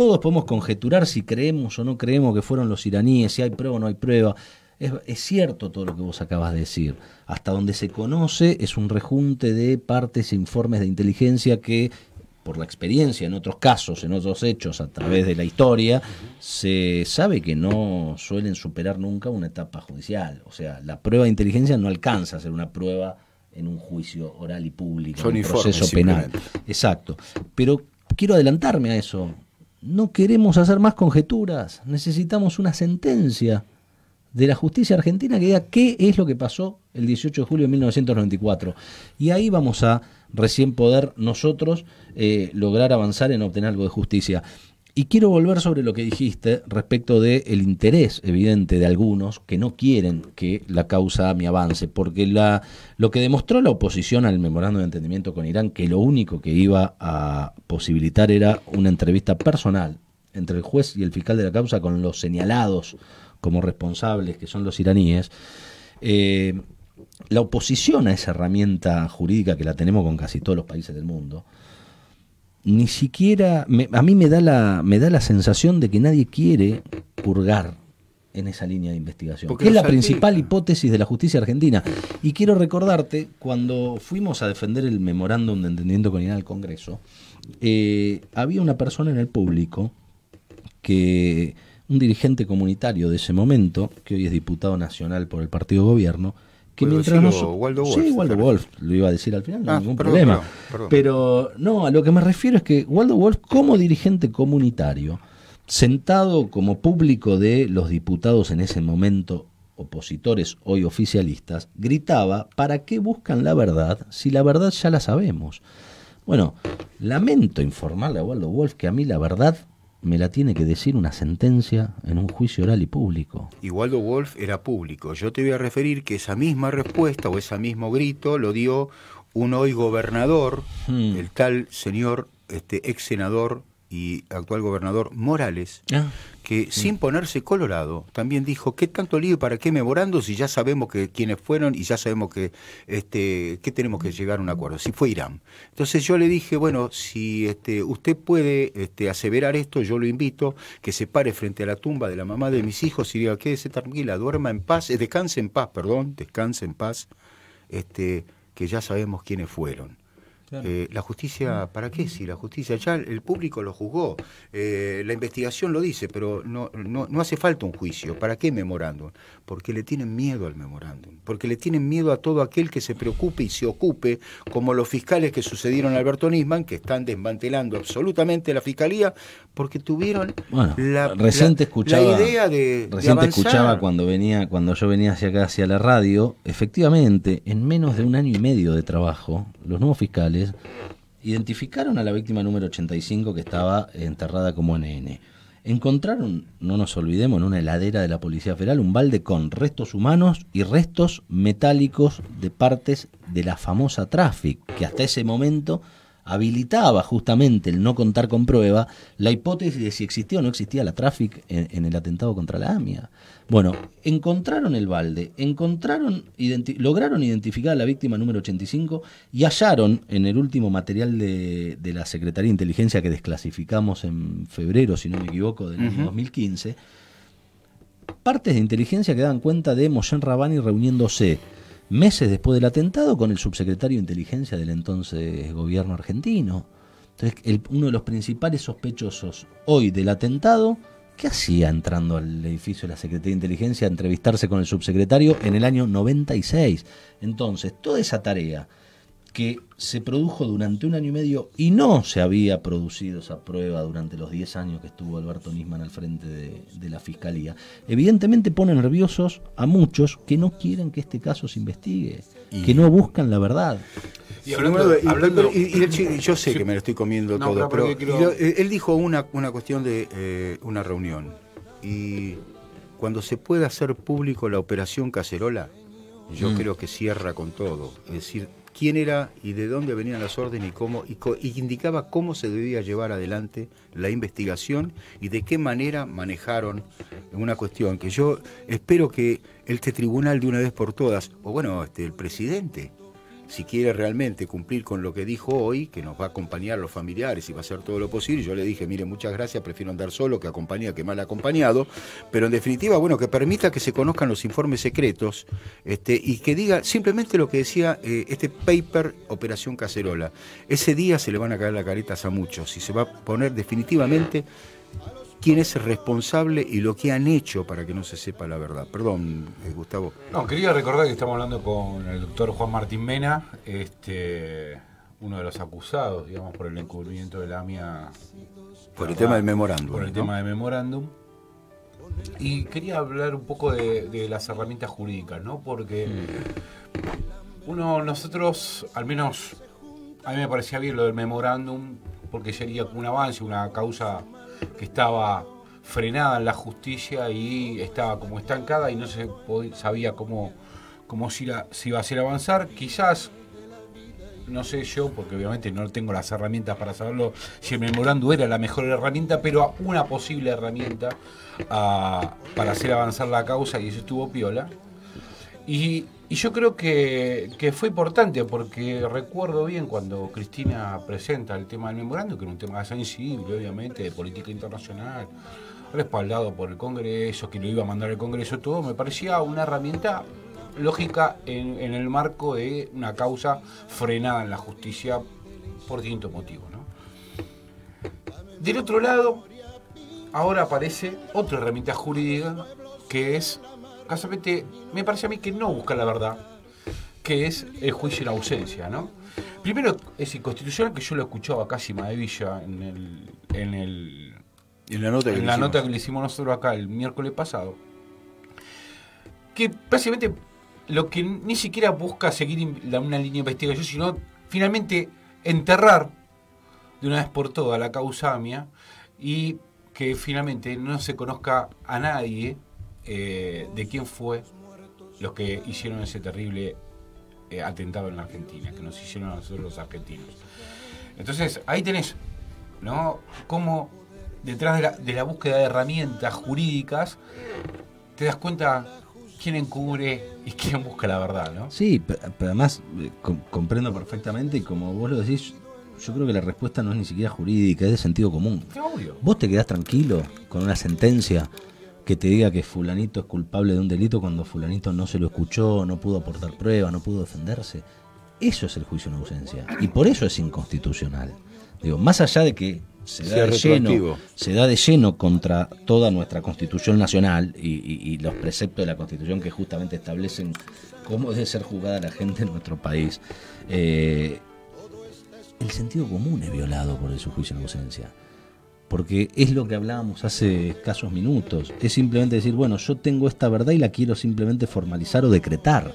todos podemos conjeturar si creemos o no creemos que fueron los iraníes, si hay prueba o no hay prueba. Es, cierto todo lo que vos acabas de decir. Hasta donde se conoce es un rejunte de partes e informes de inteligencia que, por la experiencia en otros casos, en otros hechos, a través de la historia, se sabe que no suelen superar nunca una etapa judicial. O sea, la prueba de inteligencia no alcanza a ser una prueba en un juicio oral y público, en un proceso penal. Exacto. Pero quiero adelantarme a eso no queremos hacer más conjeturas, necesitamos una sentencia de la justicia argentina que diga qué es lo que pasó el 18 de julio de 1994. Y ahí vamos a recién poder nosotros eh, lograr avanzar en obtener algo de justicia. Y quiero volver sobre lo que dijiste respecto del el interés evidente de algunos que no quieren que la causa AMI avance, porque la, lo que demostró la oposición al memorando de entendimiento con Irán, que lo único que iba a posibilitar era una entrevista personal entre el juez y el fiscal de la causa con los señalados como responsables, que son los iraníes, eh, la oposición a esa herramienta jurídica que la tenemos con casi todos los países del mundo, ni siquiera, a mí me da, la, me da la sensación de que nadie quiere purgar en esa línea de investigación, que es la principal hipótesis de la justicia argentina. Y quiero recordarte, cuando fuimos a defender el memorándum de entendimiento con al Congreso, eh, había una persona en el público que un dirigente comunitario de ese momento, que hoy es diputado nacional por el partido gobierno, que mientras no Waldo Wolf, sí, Waldo Wolf, lo iba a decir al final, no ah, ningún problema. Pero no, a lo que me refiero es que Waldo Wolf, como dirigente comunitario, sentado como público de los diputados en ese momento opositores, hoy oficialistas, gritaba, ¿para qué buscan la verdad si la verdad ya la sabemos? Bueno, lamento informarle a Waldo Wolf que a mí la verdad me la tiene que decir una sentencia en un juicio oral y público. Y Waldo Wolf era público. Yo te voy a referir que esa misma respuesta o ese mismo grito lo dio un hoy gobernador, hmm. el tal señor este ex senador y actual gobernador Morales, ah, que sin ponerse colorado también dijo, ¿qué tanto lío para qué memorando si ya sabemos que quiénes fueron y ya sabemos que este que tenemos que llegar a un acuerdo? Si fue Irán. Entonces yo le dije, bueno, si este usted puede este, aseverar esto, yo lo invito que se pare frente a la tumba de la mamá de mis hijos y diga, quédese tranquila, duerma en paz, eh, descanse en paz, perdón, descanse en paz, este que ya sabemos quiénes fueron. Eh, la justicia, ¿para qué? Si la justicia ya el público lo juzgó, eh, la investigación lo dice, pero no, no, no, hace falta un juicio. ¿Para qué memorándum? Porque le tienen miedo al memorándum, porque le tienen miedo a todo aquel que se preocupe y se ocupe, como los fiscales que sucedieron a Alberto Nisman, que están desmantelando absolutamente la fiscalía, porque tuvieron la, reciente escuchaba, idea de. Reciente escuchaba cuando venía, cuando yo venía hacia acá, hacia la radio, efectivamente, en menos de un año y medio de trabajo, los nuevos fiscales identificaron a la víctima número 85 que estaba enterrada como NN. Encontraron, no nos olvidemos, en una heladera de la Policía Federal un balde con restos humanos y restos metálicos de partes de la famosa Traffic, que hasta ese momento habilitaba justamente el no contar con prueba la hipótesis de si existía o no existía la Traffic en, el atentado contra la AMIA. Bueno, encontraron el balde, encontraron, lograron identificar a la víctima número 85 y hallaron en el último material de, la Secretaría de Inteligencia que desclasificamos en febrero, si no me equivoco, del año 2015, partes de inteligencia que dan cuenta de Moshen Rabani reuniéndose meses después del atentado con el subsecretario de Inteligencia del entonces gobierno argentino. Entonces, uno de los principales sospechosos hoy del atentado, ¿qué hacía entrando al edificio de la Secretaría de Inteligencia a entrevistarse con el subsecretario en el año 96? Entonces, toda esa tarea que se produjo durante un año y medio y no se había producido esa prueba durante los 10 años que estuvo Alberto Nisman al frente de, la Fiscalía, evidentemente pone nerviosos a muchos que no quieren que este caso se investigue, que no buscan la verdad. Y yo sé que me lo estoy comiendo todo, pero, él dijo una, una cuestión de eh, una reunión. Y cuando se puede hacer público la operación Cacerola, yo mm. creo que cierra con todo. Es decir, quién era y de dónde venían las órdenes y cómo y, indicaba cómo se debía llevar adelante la investigación y de qué manera manejaron una cuestión que yo espero que este tribunal de una vez por todas o bueno este el presidente si quiere realmente cumplir con lo que dijo hoy, que nos va a acompañar los familiares y va a hacer todo lo posible, yo le dije, mire, muchas gracias, prefiero andar solo que acompañado que mal acompañado, pero en definitiva, bueno, que permita que se conozcan los informes secretos este, y que diga simplemente lo que decía eh, este paper Operación Cacerola. Ese día se le van a caer las caretas a muchos y se va a poner definitivamente quién es el responsable y lo que han hecho para que no se sepa la verdad. Perdón, eh, Gustavo. No, quería recordar que estamos hablando con el doctor Juan Martín Mena, este, uno de los acusados, digamos, por el encubrimiento de la AMIA. Por el tema del memorándum. Por el tema del memorándum. Y quería hablar un poco de, las herramientas jurídicas, ¿no? Porque mm. uno, nosotros, al menos a mí me parecía bien lo del memorándum, porque sería un avance, una causa que estaba frenada en la justicia y estaba como estancada y no se sabía cómo, cómo si, iba a hacer avanzar. Quizás, no sé yo, porque obviamente no tengo las herramientas para saberlo, si el memorando era la mejor herramienta, pero una posible herramienta ah, para hacer avanzar la causa y eso estuvo piola. Y y yo creo que, fue importante porque recuerdo bien cuando Cristina presenta el tema del memorando, que era un tema sensible, obviamente, de política internacional, respaldado por el Congreso, que lo iba a mandar el Congreso, todo, me parecía una herramienta lógica en, el marco de una causa frenada en la justicia por distintos motivos. Del otro lado, ahora aparece otra herramienta jurídica que es, casualmente, me parece a mí que no busca la verdad, que es el juicio en ausencia, ¿no? Primero, es inconstitucional que yo lo escuchaba casi Villa en el, en el en la nota que, en le la hicimos. nota que le hicimos nosotros acá el miércoles pasado, que básicamente lo que ni siquiera busca seguir la- una línea de investigación, sino finalmente enterrar de una vez por todas la causa AMIA y que finalmente no se conozca a nadie eh, de quién fue los que hicieron ese terrible eh, atentado en la Argentina, que nos hicieron a nosotros los argentinos. Entonces, ahí tenés, ¿no? Cómo detrás de la, de la búsqueda de herramientas jurídicas te das cuenta quién encubre y quién busca la verdad, ¿no? Sí, pe- pero además eh, com- comprendo perfectamente y como vos lo decís, yo creo que la respuesta no es ni siquiera jurídica, es de sentido común. Qué obvio. ¿Vos te quedás tranquilo con una sentencia que te diga que fulanito es culpable de un delito cuando fulanito no se lo escuchó, no pudo aportar prueba, no pudo defenderse? Eso es el juicio en ausencia. Y por eso es inconstitucional. Digo, más allá de que se da de lleno, se da de lleno contra toda nuestra constitución nacional y, y- y los preceptos de la constitución que justamente establecen cómo debe ser juzgada la gente en nuestro país. Eh, el sentido común es violado por el juicio en ausencia. Porque es lo que hablábamos hace escasos minutos. Es simplemente decir, bueno, yo tengo esta verdad y la quiero simplemente formalizar o decretar.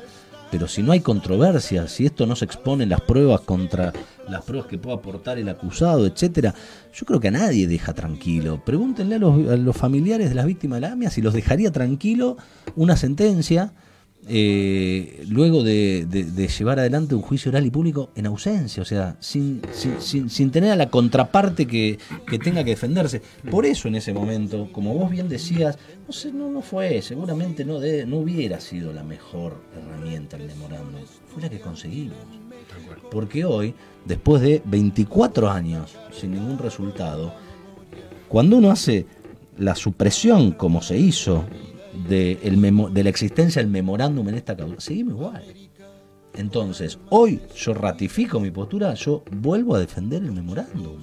Pero si no hay controversia, si esto no se expone las pruebas contra las pruebas que pueda aportar el acusado, etcétera, yo creo que a nadie deja tranquilo. Pregúntenle a los, a los familiares de las víctimas de la AMIA si los dejaría tranquilo una sentencia eh, luego de, llevar adelante un juicio oral y público en ausencia, o sea, sin, sin, sin- tener a la contraparte que, que tenga que defenderse. Por eso en ese momento, como vos bien decías, no sé, no, no fue, seguramente no, no hubiera sido la mejor herramienta el memorándum, fue la que conseguimos. Porque hoy, después de 24 años sin ningún resultado, cuando uno hace la supresión como se hizo de, el memo- de la existencia del memorándum en esta causa, seguimos igual. Entonces, hoy yo ratifico mi postura, yo vuelvo a defender el memorándum.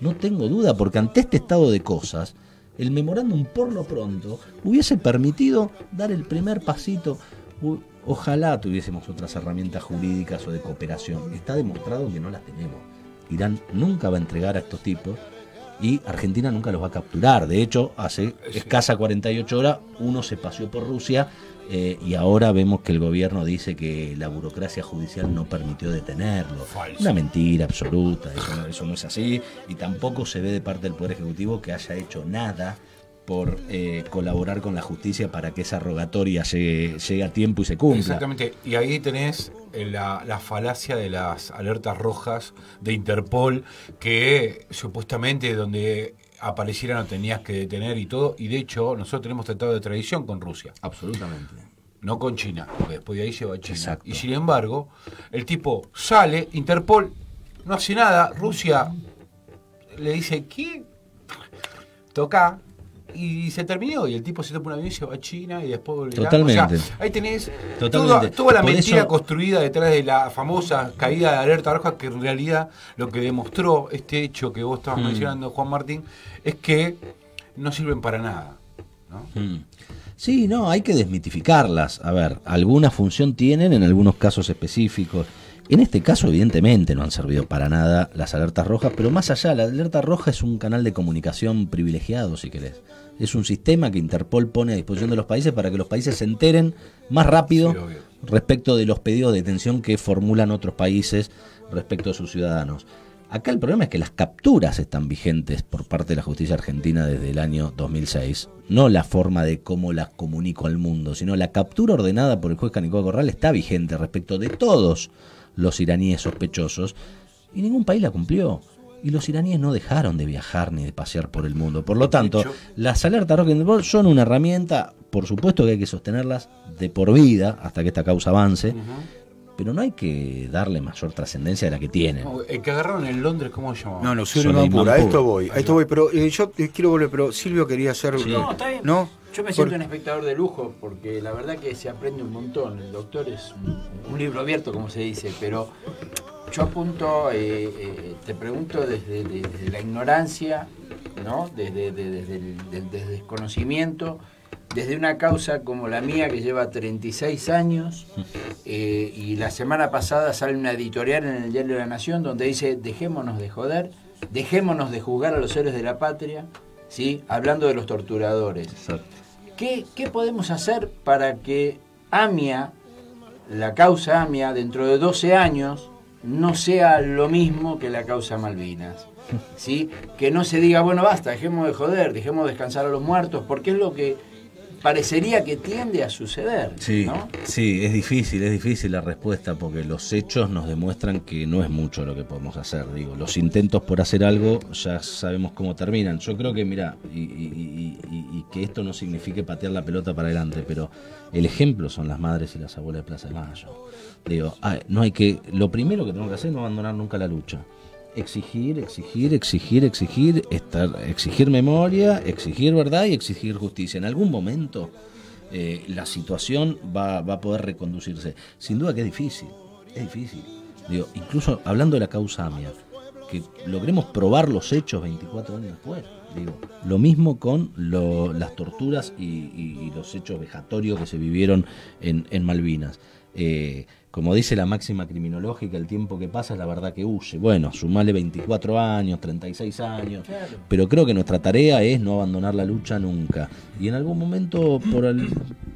No tengo duda, porque ante este estado de cosas, el memorándum por lo pronto hubiese permitido dar el primer pasito. Ojalá tuviésemos otras herramientas jurídicas o de cooperación. Está demostrado que no las tenemos. Irán nunca va a entregar a estos tipos y Argentina nunca los va a capturar. De hecho, hace escasa 48 horas uno se paseó por Rusia eh, y ahora vemos que el gobierno dice que la burocracia judicial no permitió detenerlo. Falso. Una mentira absoluta, eso no es así y tampoco se ve de parte del Poder Ejecutivo que haya hecho nada por eh, colaborar con la justicia para que esa rogatoria llegue, llegue a tiempo y se cumpla. Exactamente, y ahí tenés eh, la, la falacia de las alertas rojas de Interpol, que supuestamente donde apareciera no tenías que detener y todo, y de hecho nosotros tenemos tratado de tradición con Rusia, Absolutamente. no con China, porque después de ahí lleva a China. Exacto. Y sin embargo, el tipo sale, Interpol no hace nada, Rusia le dice, ¿qué? Toca. Y se terminó, y el tipo se toma un avión y se va a China y después volverá. Totalmente. O sea, ahí tenés Totalmente. Toda, toda la Por mentira eso- construida detrás de la famosa caída de alerta roja, que en realidad lo que demostró este hecho que vos estabas Mm. mencionando, Juan Martín, es que no sirven para nada. ¿no? Mm. Sí, no, hay que desmitificarlas. A ver, alguna función tienen en algunos casos específicos. En este caso, evidentemente, no han servido para nada las alertas rojas, pero más allá, la alerta roja es un canal de comunicación privilegiado, si querés. Es un sistema que Interpol pone a disposición de los países para que los países se enteren más rápido Sí, respecto de los pedidos de detención que formulan otros países respecto a sus ciudadanos. Acá el problema es que las capturas están vigentes por parte de la justicia argentina desde el año 2006. No la forma de cómo las comunico al mundo, sino la captura ordenada por el juez Canico Corral está vigente respecto de todos los iraníes sospechosos y ningún país la cumplió. Y los iraníes no dejaron de viajar ni de pasear por el mundo. Por lo tanto, hecho- las alertas rock and roll son una herramienta, por supuesto que hay que sostenerlas de por vida hasta que esta causa avance. pero no hay que darle mayor trascendencia de la que tiene. el que agarraron en Londres, ¿cómo se llamaba? No, no, Suleiman A esto voy, a esto voy, pero eh, yo eh, quiero volver, pero Silvio quería hacer... No, está bien. ¿No? Yo me siento un espectador de lujo porque la verdad que se aprende un montón. El doctor es un, libro abierto, como se dice, pero yo apunto, eh, te pregunto desde, la ignorancia, ¿no? desde, el desconocimiento desde una causa como la mía que lleva 36 años eh, y la semana pasada sale una editorial en el Diario de la Nación donde dice dejémonos de joder, dejémonos de juzgar a los héroes de la patria, ¿sí? hablando de los torturadores. ¿Qué, ¿Qué podemos hacer para que AMIA, la causa AMIA, dentro de 12 años, no sea lo mismo que la causa Malvinas? ¿Sí? Que no se diga, bueno, basta, dejemos de joder, dejemos de descansar a los muertos, porque es lo que parecería que tiende a suceder. Sí, sí, es difícil, es difícil la respuesta porque los hechos nos demuestran que no es mucho lo que podemos hacer. Digo, los intentos por hacer algo ya sabemos cómo terminan. Yo creo que, mira, y, que esto no signifique patear la pelota para adelante, pero el ejemplo son las madres y las abuelas de Plaza de Mayo. Digo, no hay que, lo primero que tenemos que hacer es no abandonar nunca la lucha exigir, exigir, exigir, exigir, estar, exigir memoria, exigir verdad y exigir justicia. En algún momento eh, la situación va, va, a poder reconducirse. Sin duda que es difícil, es difícil. Digo, incluso hablando de la causa AMIA, que logremos probar los hechos 24 años después. Digo, lo mismo con las torturas y, los hechos vejatorios que se vivieron en, en Malvinas. Eh, como dice la máxima criminológica, el tiempo que pasa es la verdad que huye. Bueno, sumale 24 años, 36 años, pero creo que nuestra tarea es no abandonar la lucha nunca. Y en algún momento, por,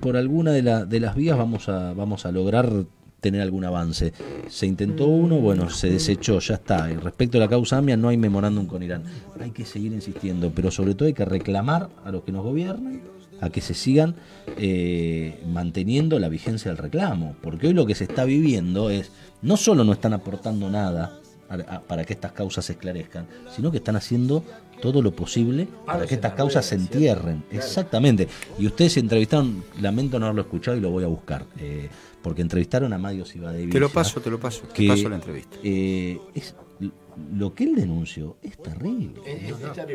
por alguna de, de las vías, vamos a, vamos a lograr tener algún avance. Se intentó uno, bueno, se desechó, ya está. Y respecto a la causa AMIA, no hay memorándum con Irán. Hay que seguir insistiendo, pero sobre todo hay que reclamar a los que nos gobiernan a que se sigan eh, manteniendo la vigencia del reclamo, porque hoy lo que se está viviendo es, no solo no están aportando nada para que estas causas se esclarezcan, sino que están haciendo todo lo posible para que estas causas se entierren. Exactamente. Y ustedes se entrevistaron, lamento no haberlo escuchado y lo voy a buscar, eh, porque entrevistaron a Mario Sibadevilla. Te lo paso, te lo paso, te paso la entrevista. Eh, es, lo que él denunció es terrible.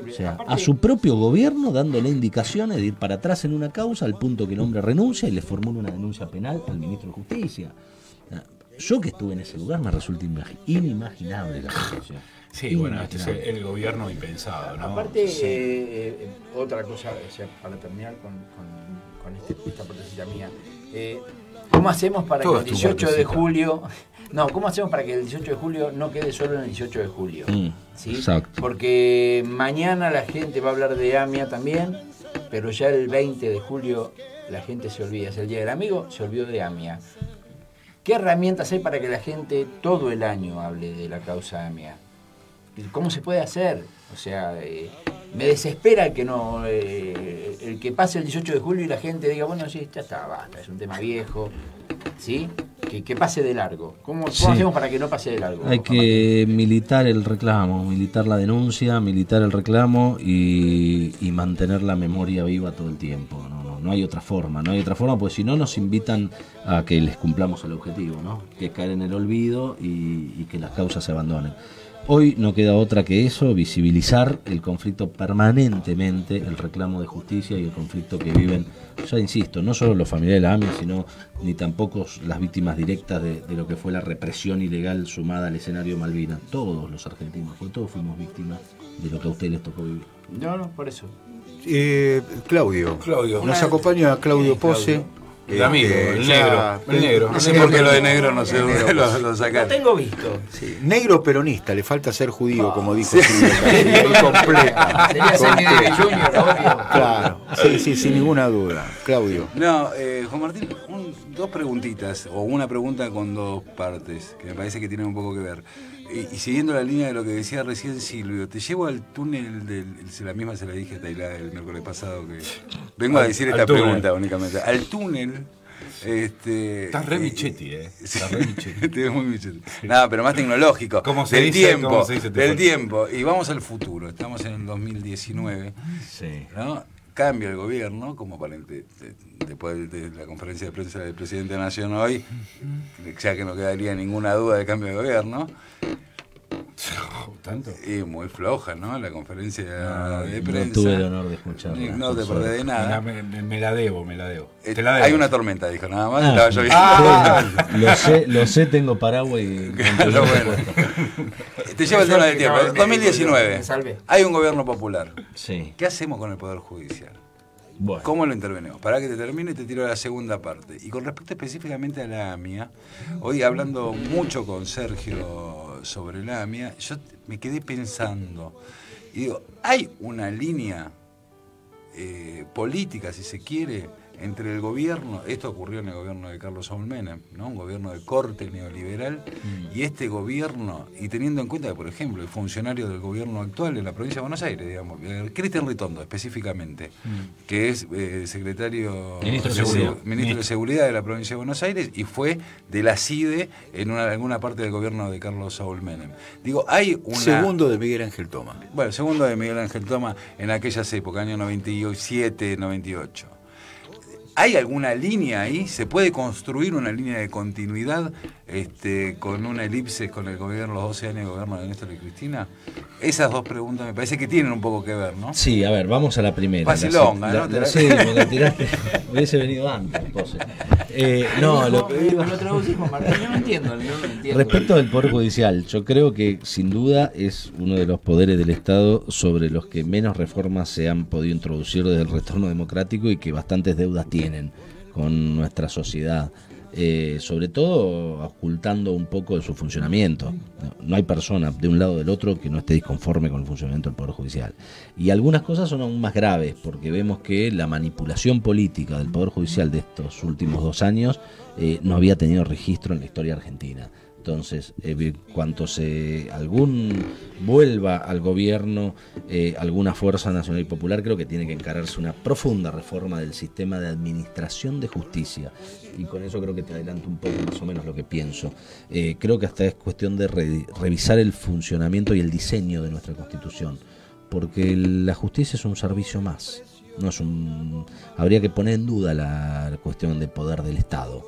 O sea, a su propio gobierno dándole indicaciones de ir para atrás en una causa al punto que el hombre renuncia y le formula una denuncia penal al ministro de Justicia. Yo que estuve en ese lugar me resulta inimaginable la situación. Sí, bueno, este es el, gobierno impensado, ¿no? Aparte, eh, eh, otra cosa, para terminar con, con, este, esta partecita mía, eh, ¿cómo hacemos para que el 18 de julio no, ¿cómo hacemos para que el 18 de julio no quede solo en el 18 de julio? Mm, ¿sí? Porque mañana la gente va a hablar de AMIA también, pero ya el 20 de julio la gente se olvida. Es el Día del Amigo, se olvidó de AMIA. ¿Qué herramientas hay para que la gente todo el año hable de la causa AMIA? ¿Cómo se puede hacer? O sea, eh, me desespera que no eh, el que pase el 18 de julio y la gente diga, bueno, sí, ya está, basta, es un tema viejo, ¿sí? Que, pase de largo. ¿Cómo, hacemos para que no pase de largo? Hay que militar el reclamo, militar la denuncia, militar el reclamo y, mantener la memoria viva todo el tiempo. No, no, hay otra forma, no hay otra forma, pues si no nos invitan a que les cumplamos el objetivo, ¿no? Que caer en el olvido y que las causas se abandonen. Hoy no queda otra que eso, visibilizar el conflicto permanentemente, el reclamo de justicia y el conflicto que viven, ya insisto, no solo los familiares de la AMI, sino ni tampoco las víctimas directas de, lo que fue la represión ilegal sumada al escenario Malvinas. Todos los argentinos, pues todos fuimos víctimas de lo que a ustedes les tocó vivir. No, no, por eso. Eh, Claudio. Claudio. Nos acompaña Claudio Pose. El amigo, el negro. El negro. No sé por qué lo de negro no sé dónde lo, lo sacaron. Lo tengo visto. Negro peronista, le falta ser judío, como dijo Silvio. completa. Sería ser Junior, obvio. Claro, sí, sí, sin ninguna duda. Claudio. No, eh, Juan Martín, dos preguntitas, o una pregunta con dos partes, que me parece que tienen un poco que ver. Y, siguiendo la línea de lo que decía recién Silvio, te llevo al túnel del. La misma se la dije a Taylor el miércoles pasado que. Vengo a decir esta pregunta únicamente. Al túnel. Este, Estás re Michetti, ¿eh? Estás re Michetti. muy Michetti. Nada, pero más tecnológico. ¿Cómo se del dice, tiempo. ¿cómo se dice del tiempo. Y vamos al futuro. Estamos en el 2019. Sí. ¿no? Cambio el gobierno, como aparente, después de la conferencia de prensa del presidente de Nación hoy, ya que no quedaría ninguna duda de cambio de gobierno, ¿Tanto? Y muy floja, ¿no? La conferencia de prensa. No tuve el honor de escuchar. No te perdés de nada. Me, la debo, me la debo. Eh, hay una tormenta, dijo, nada más. Ah, ah, lo sé, lo sé, tengo paraguas y. Te lleva el tema del tiempo. 2019. Hay un gobierno popular. Sí. ¿Qué hacemos con el Poder Judicial? ¿Cómo lo intervenimos? Para que te termine, te tiro la segunda parte. Y con respecto específicamente a la AMIA, hoy hablando mucho con Sergio sobre la AMIA, yo me quedé pensando, y digo, hay una línea eh, política, si se quiere, entre el gobierno, esto ocurrió en el gobierno de Carlos Saúl Menem, ¿no? un gobierno de corte neoliberal, mm. y este gobierno, y teniendo en cuenta que, por ejemplo, el funcionario del gobierno actual en la provincia de Buenos Aires, digamos, eh, Cristian Ritondo específicamente, mm. que es eh, secretario ministro de, Seguridad. ministro de Seguridad de la provincia de Buenos Aires y fue de la CIDE en una, alguna parte del gobierno de Carlos Saúl Menem. Digo, hay un Segundo de Miguel Ángel Toma. Bueno, segundo de Miguel Ángel Toma en aquellas épocas, año 97, 98. ¿Hay alguna línea ahí? ¿Se puede construir una línea de continuidad este, con una elipse con el gobierno, los 12 años de gobierno de Néstor y Cristina? Esas dos preguntas me parece que tienen un poco que ver, ¿no? Sí, a ver, vamos a la primera. Facilonga, ¿no? La, sí, me la tiraste. Hubiese venido antes, eh, no, lo, no entiendo, Respecto del Poder Judicial, yo creo que sin duda es uno de los poderes del Estado sobre los que menos reformas se han podido introducir desde el retorno democrático y que bastantes deudas con nuestra sociedad. Eh, sobre todo ocultando un poco de su funcionamiento. No, hay persona de un lado o del otro que no esté disconforme con el funcionamiento del Poder Judicial. Y algunas cosas son aún más graves, porque vemos que la manipulación política del Poder Judicial de estos últimos dos años eh, no había tenido registro en la historia argentina. Entonces, eh, cuanto se algún vuelva al gobierno eh, alguna fuerza nacional y popular, creo que tiene que encararse una profunda reforma del sistema de administración de justicia. Y con eso creo que te adelanto un poco más o menos lo que pienso. Eh, creo que hasta es cuestión de revisar el funcionamiento y el diseño de nuestra constitución, porque la justicia es un servicio más. No es un, habría que poner en duda la cuestión de poder del Estado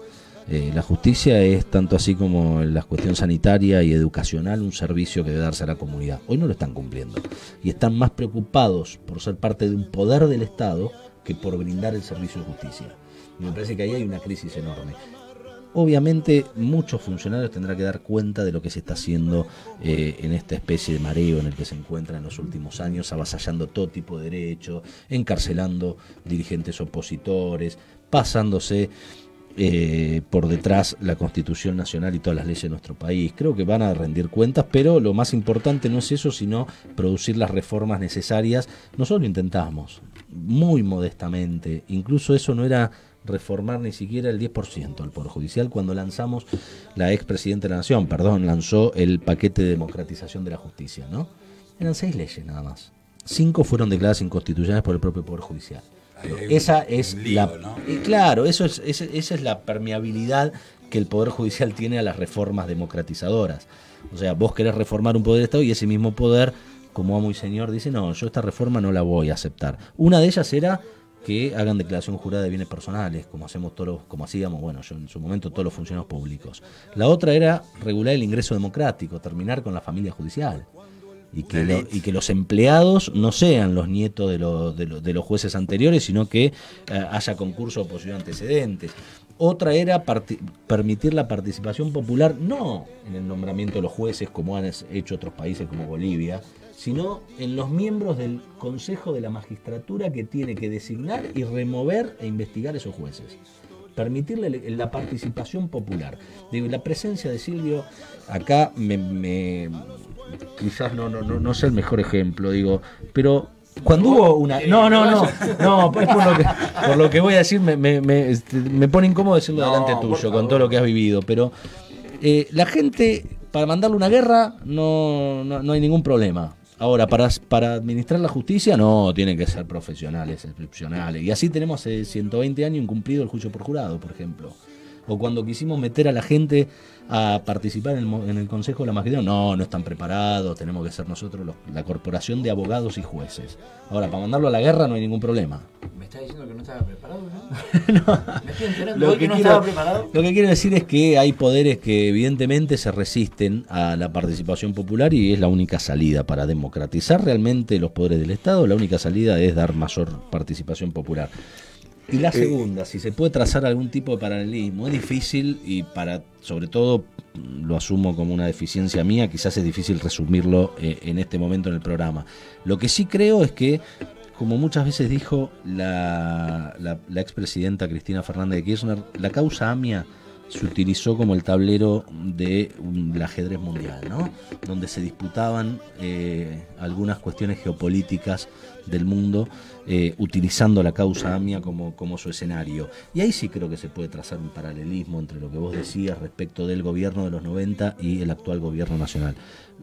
eh, la justicia es tanto así como la cuestión sanitaria y educacional un servicio que debe darse a la comunidad. Hoy no lo están cumpliendo y están más preocupados por ser parte de un poder del Estado que por brindar el servicio de justicia. Y me parece que ahí hay una crisis enorme. Obviamente muchos funcionarios tendrán que dar cuenta de lo que se está haciendo eh, en esta especie de mareo en el que se encuentra en los últimos años, avasallando todo tipo de derechos, encarcelando dirigentes opositores, pasándose eh, por detrás la Constitución Nacional y todas las leyes de nuestro país. Creo que van a rendir cuentas, pero lo más importante no es eso, sino producir las reformas necesarias. Nosotros lo intentamos, muy modestamente. Incluso eso no era reformar ni siquiera el 10% del Poder Judicial cuando lanzamos, la expresidenta de la Nación, perdón, lanzó el paquete de democratización de la justicia, ¿no? Eran seis leyes nada más. Cinco fueron declaradas inconstitucionales por el propio Poder Judicial esa es la claro, eso es, esa es la permeabilidad que el poder judicial tiene a las reformas democratizadoras. O sea, vos querés reformar un poder de Estado y ese mismo poder, como amo y señor, dice, no, yo esta reforma no la voy a aceptar. Una de ellas era que hagan declaración jurada de bienes personales, como hacemos todos, como hacíamos, bueno, yo en su momento todos los funcionarios públicos. La otra era regular el ingreso democrático, terminar con la familia judicial y que, y que los empleados no sean los nietos de, de, los jueces anteriores, sino que eh, haya concurso de antecedentes. Otra era permitir la participación popular, no en el nombramiento de los jueces, como han hecho otros países como Bolivia, sino en los miembros del Consejo de la Magistratura que tiene que designar y remover e investigar esos jueces permitirle la participación popular. Digo, la presencia de Silvio acá me, quizás no, no, no, no sea el mejor ejemplo, digo, pero cuando hubo una. No, no, no. No, pues por lo que, por lo que voy a decir, me, me, me, este, puone incómodo decirlo delante tuyo, con todo lo que has vivido. Pero eh, la gente, para mandarle una guerra, no, no, no hay ningún problema. Ahora, para, para administrar la justicia, no, tienen que ser profesionales, excepcionales. Y así tenemos hace 120 años incumplido el juicio por jurado, por ejemplo. O cuando quisimos meter a la gente a participar en el, Consejo de la Magistratura, no, no están preparados, tenemos que ser nosotros la corporación de abogados y jueces. Ahora, para mandarlo a la guerra no hay ningún problema. ¿Me está diciendo que no estaba preparado? ¿no? ¿Me estoy enterando lo que, no estaba preparado? Lo que quiero decir es que hay poderes que evidentemente se resisten a la participación popular y es la única salida para democratizar realmente los poderes del Estado, la única salida es dar mayor participación popular. Y la eh, segunda, si se puede trazar algún tipo de paralelismo, es difícil y para, sobre todo, lo asumo como una deficiencia mía, quizás es difícil resumirlo eh, en este momento en el programa. Lo que sí creo es que, como muchas veces dijo la, la, la expresidenta Cristina Fernández de Kirchner, la causa AMIA se utilizó como el tablero del ajedrez mundial, ¿no? donde se disputaban eh, algunas cuestiones geopolíticas del mundo eh, utilizando la causa AMIA como, como su escenario. Y ahí sí creo que se puede trazar un paralelismo entre lo que vos decías respecto del gobierno de los 90 y el actual gobierno nacional.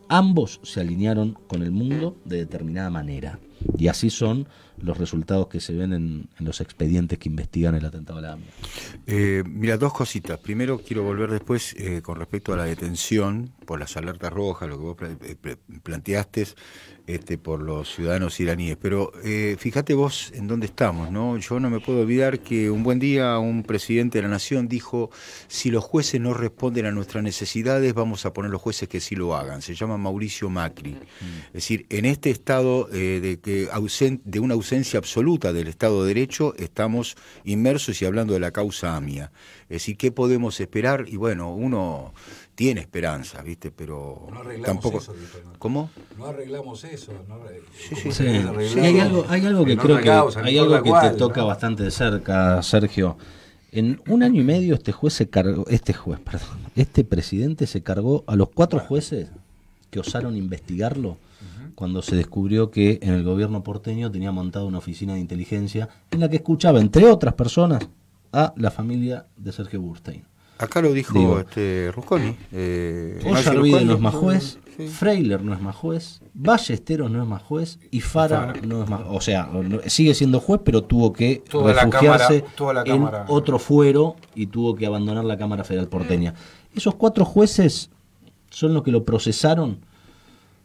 Ambos se alinearon con el mundo de determinada manera. Y así son los resultados que se ven en, los expedientes que investigan el atentado a la AMIA. Eh, mira, dos cositas. Primero, quiero volver después eh, con respecto a la detención por las alertas rojas, lo que vos planteaste este, por los ciudadanos iraníes. Pero eh, fíjate vos en dónde estamos, ¿no? Yo no me puedo olvidar que un buen día un presidente de la nación dijo, si los jueces no responden a nuestras necesidades, vamos a poner los jueces que sí lo hagan. Se llama Mauricio Macri. Mm. Es decir, en este estado eh, de, que de una ausencia absoluta del Estado de Derecho, estamos inmersos y hablando de la causa AMIA. Es decir, ¿qué podemos esperar? Y bueno, uno tiene esperanza, ¿viste? Pero tampoco. ¿Cómo? No arreglamos eso. No sí, sí, hay, algo, hay algo que creo que hay algo que te toca bastante de cerca, Sergio. En un año y medio este juez se cargó, este juez, perdón, este presidente se cargó a los cuatro jueces que osaron investigarlo cuando se descubrió que en el gobierno porteño tenía montado una oficina de inteligencia en la que escuchaba, entre otras personas, a la familia de Sergio Burstein. Acá lo dijo este Rusconi. Eh, no es más juez, Freiler no es más juez, Ballesteros no es más juez y Fara, no es más. O sea, sigue siendo juez, pero tuvo que refugiarse en otro fuero y tuvo que abandonar la Cámara Federal porteña. Esos cuatro jueces son los que lo procesaron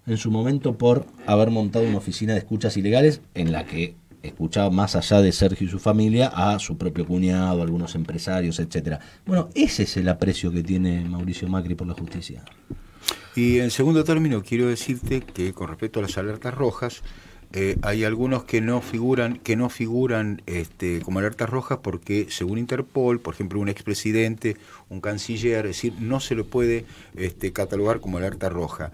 en su momento por haber montado una oficina de escuchas ilegales en la que escuchaba más allá de Sergio y su familia a su propio cuñado, algunos empresarios, etcétera. Bueno, ese es el aprecio que tiene Mauricio Macri por la justicia. Y en segundo término quiero decirte que con respecto a las alertas rojas, eh, hay algunos que no figuran, que no figuran este, como alertas rojas porque según Interpol, por ejemplo, un expresidente, un canciller, es decir, no se lo puede este, catalogar como alerta roja.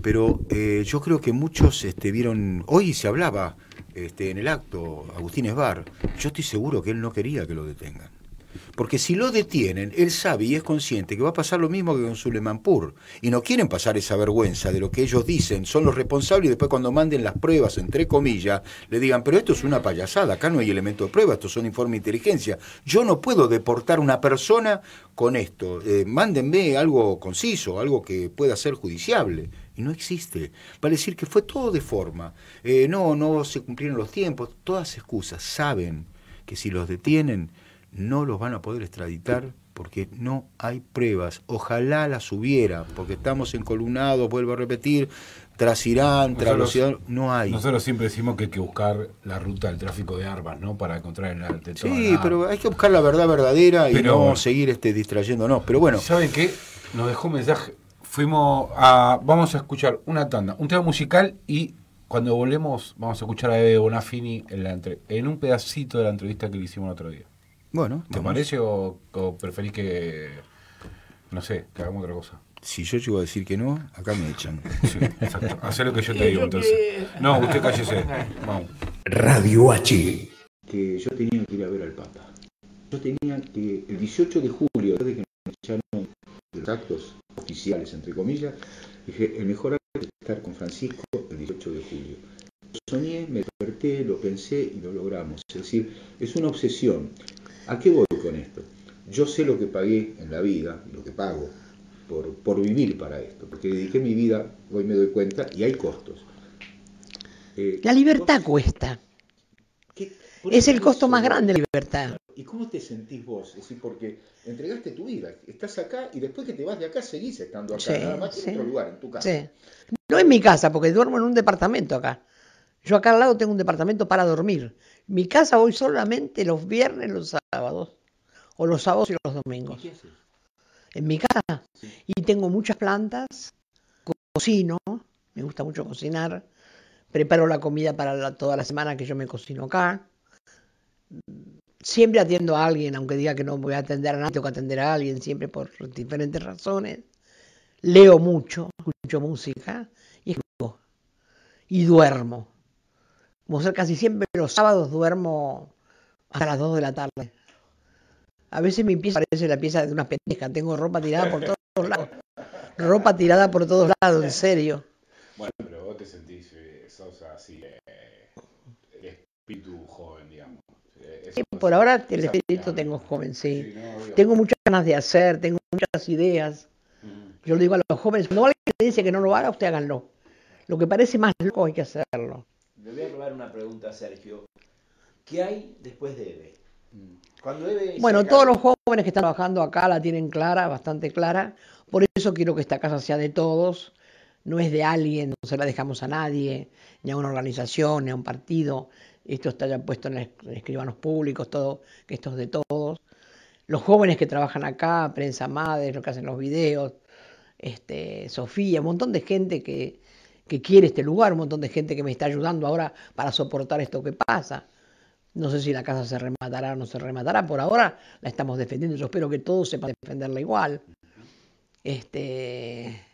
Pero eh, yo creo que muchos este, vieron, hoy se hablaba este, en el acto, Agustín Esbar, yo estoy seguro que él no quería que lo detengan. Porque si lo detienen, él sabe y es consciente que va a pasar lo mismo que con Sulemanpur. Y no quieren pasar esa vergüenza de lo que ellos dicen, son los responsables y después cuando manden las pruebas, entre comillas, le digan, pero esto es una payasada, acá no hay elemento de prueba, esto son informes de inteligencia. Yo no puedo deportar a una persona con esto. Eh, mándenme algo conciso, algo que pueda ser judiciable y no existe. Para decir que fue todo de forma. Eh, no, no se cumplieron los tiempos, todas excusas. Saben que si los detienen no los van a poder extraditar porque no hay pruebas. Ojalá las hubiera, porque estamos encolumnados, vuelvo a repetir, tras Irán, tras los ciudadanos, no hay. Nosotros siempre decimos que hay que buscar la ruta del tráfico de armas, ¿no? Para encontrar el atentado. Sí, pero hay que buscar la verdad verdadera y no seguir este, distrayéndonos. Pero bueno. ¿Saben qué? Nos dejó un mensaje fuimos a. Vamos a escuchar una tanda, un tema musical y cuando volvemos vamos a escuchar a Eve Bonafini en, la en un pedacito de la entrevista que le hicimos el otro día. Bueno. ¿Te parece o, preferís que. No sé, que hagamos otra cosa? Si yo llego a decir que no, acá me echan. Sí, exacto. Hacé lo que yo te digo entonces. No, usted cállese. Vamos. Radio H. Que yo tenía que ir a ver al Papa. Yo tenía que, el 18 de julio, desde que me echaron actos oficiales, entre comillas, dije, el mejor acto es estar con Francisco el 18 de julio. soñé, me desperté, lo pensé y lo logramos. Es decir, es una obsesión. ¿A qué voy con esto? Yo sé lo que pagué en la vida, lo que pago por, por vivir para esto, porque dediqué mi vida, hoy me doy cuenta, y hay costos. Eh, la libertad cuesta. Es el costo más grande de la libertad. ¿Y cómo te sentís vos? Es decir, porque entregaste tu vida, estás acá y después que te vas de acá seguís estando acá, nada más en otro lugar, en tu casa. Sí. No en mi casa, porque duermo en un departamento acá. Yo acá al lado tengo un departamento para dormir. Mi casa voy solamente los viernes, los sábados, o los sábados y los domingos. En mi casa. Y tengo muchas plantas, cocino, me gusta mucho cocinar, preparo la comida para toda la semana que yo me cocino acá. Siempre atiendo a alguien, aunque diga que no voy a atender a nadie, tengo que atender a alguien siempre por diferentes razones. Leo mucho, escucho música y Y duermo. Como ser casi siempre los sábados duermo hasta las 2 de la tarde. A veces mi pieza parece la pieza de una pendeja. Tengo ropa tirada por todos lados. Ropa tirada por todos lados, en serio. Bueno, pero vos te sentís, eh, así, eh, espíritu joven. Sí, por ahora el espíritu tengo joven, sí. tengo muchas ganas de hacer, tengo muchas ideas. Yo le digo a los jóvenes, no alguien le dice que no lo haga, usted háganlo. Lo que parece más loco hay que hacerlo. Le voy a probar una pregunta, Sergio. ¿Qué hay después de EVE? Cuando bueno, todos los jóvenes que están trabajando acá la tienen clara, bastante clara. Por eso quiero que esta casa sea de todos. No es de alguien, no se la dejamos a nadie, ni a una organización, ni a un partido. Esto está ya puesto en escribanos públicos, todo, que esto es de todos. Los jóvenes que trabajan acá, Prensa Madre, los que hacen los videos, este, Sofía, un montón de gente que, que quiere este lugar, un montón de gente que me está ayudando ahora para soportar esto que pasa. No sé si la casa se rematará o no se rematará. Por ahora la estamos defendiendo. Yo espero que todos sepan defenderla igual. Este,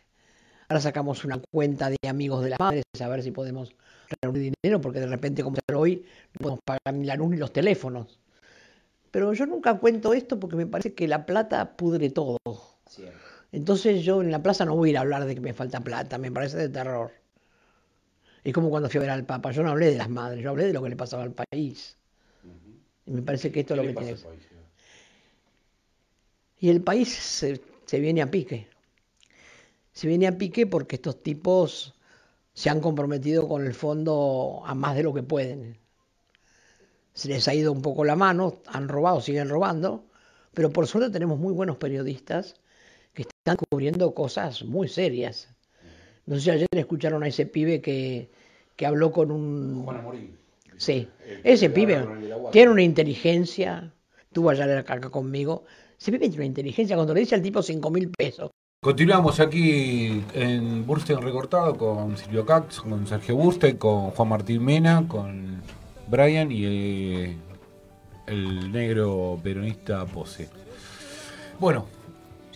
ahora sacamos una cuenta de amigos de las madres a ver si podemos reunir dinero, porque de repente, como hoy, no podemos pagar ni la luz ni los teléfonos. Pero yo nunca cuento esto porque me parece que la plata pudre todo. Entonces yo en la plaza no voy a ir a hablar de que me falta plata, me parece de terror. Es como cuando fui a ver al Papa. Yo no hablé de las madres, yo hablé de lo que le pasaba al país. Y me parece que esto es lo que tiene que Y el país se, se viene a pique. Se viene a pique porque estos tipos se han comprometido con el fondo a más de lo que pueden. Se les ha ido un poco la mano, han robado, siguen robando, pero por suerte tenemos muy buenos periodistas que están cubriendo cosas muy serias. No sé si ayer escucharon a ese pibe que, que habló con un... Juan Amorín. Sí, ese pibe tiene una inteligencia, estuvo allá acá conmigo, ese pibe tiene una inteligencia cuando le dice al tipo cinco mil pesos. Continuamos aquí en Bursten Recortado con Silvio Cax, con Sergio Bursten, con Juan Martín Mena, con Brian y eh, el negro peronista Pose. Bueno,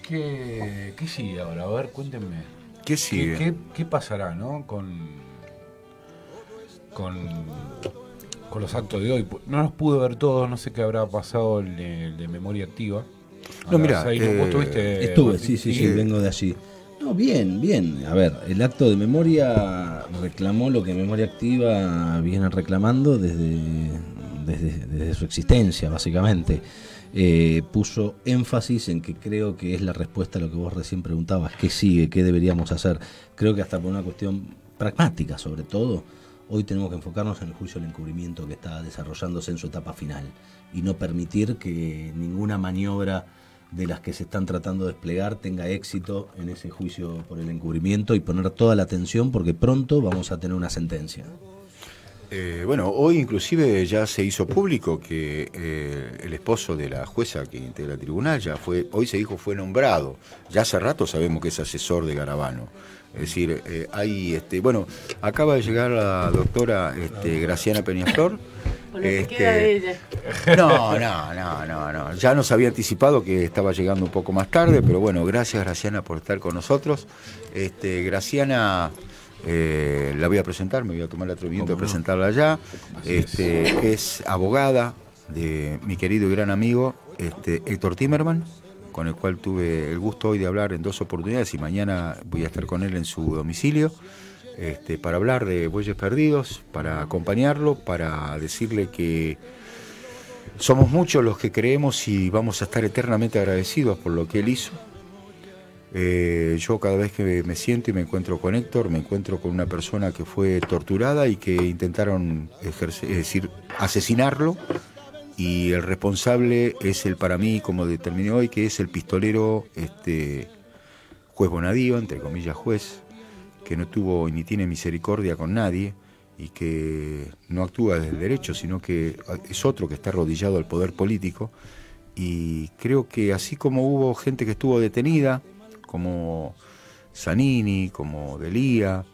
¿qué, ¿qué sigue ahora? A ver, cuéntenme. ¿Qué sigue? ¿Qué, pasará, no? Con, con, con, los actos de hoy. No los pude ver todos, no sé qué habrá pasado el de, memoria activa. No, mira, eh, estuve, sí, sí, sí, vengo de allí. No, bien, bien. A ver, el acto de memoria reclamó lo que Memoria Activa viene reclamando desde, desde, desde su existencia, básicamente. Eh, puso énfasis en que creo que es la respuesta a lo que vos recién preguntabas, ¿qué sigue? ¿Qué deberíamos hacer? Creo que hasta por una cuestión pragmática sobre todo, hoy tenemos que enfocarnos en el juicio del encubrimiento que está desarrollándose en su etapa final y no permitir que ninguna maniobra de las que se están tratando de desplegar tenga éxito en ese juicio por el encubrimiento y poner toda la atención porque pronto vamos a tener una sentencia. Eh, bueno, hoy inclusive ya se hizo público que eh, el esposo de la jueza que integra el tribunal ya fue, hoy se dijo fue nombrado. Ya hace rato sabemos que es asesor de Garabano. Es decir, eh, hay, este, bueno, acaba de llegar la doctora este, Graciana Peñaflor. Este, no, no, no, no, no. Ya nos había anticipado que estaba llegando un poco más tarde, pero bueno, gracias Graciana por estar con nosotros. Este, Graciana eh, la voy a presentar, me voy a tomar el atrevimiento de presentarla allá. Este, es abogada de mi querido y gran amigo este, Héctor Timerman, con el cual tuve el gusto hoy de hablar en dos oportunidades y mañana voy a estar con él en su domicilio. Este, para hablar de Bueyes Perdidos, para acompañarlo, para decirle que somos muchos los que creemos y vamos a estar eternamente agradecidos por lo que él hizo, Eh, yo cada vez que me siento y me encuentro con Héctor, me encuentro con una persona que fue torturada y que intentaron ejercer, es decir, asesinarlo. Y el responsable es el para mí, como determiné hoy, que es el pistolero este, juez Bonadío, entre comillas juez, que no tuvo ni tiene misericordia con nadie y que no actúa desde el derecho, sino que es otro que está arrodillado al poder político. Y creo que así como hubo gente que estuvo detenida, como Zanini, como Delía,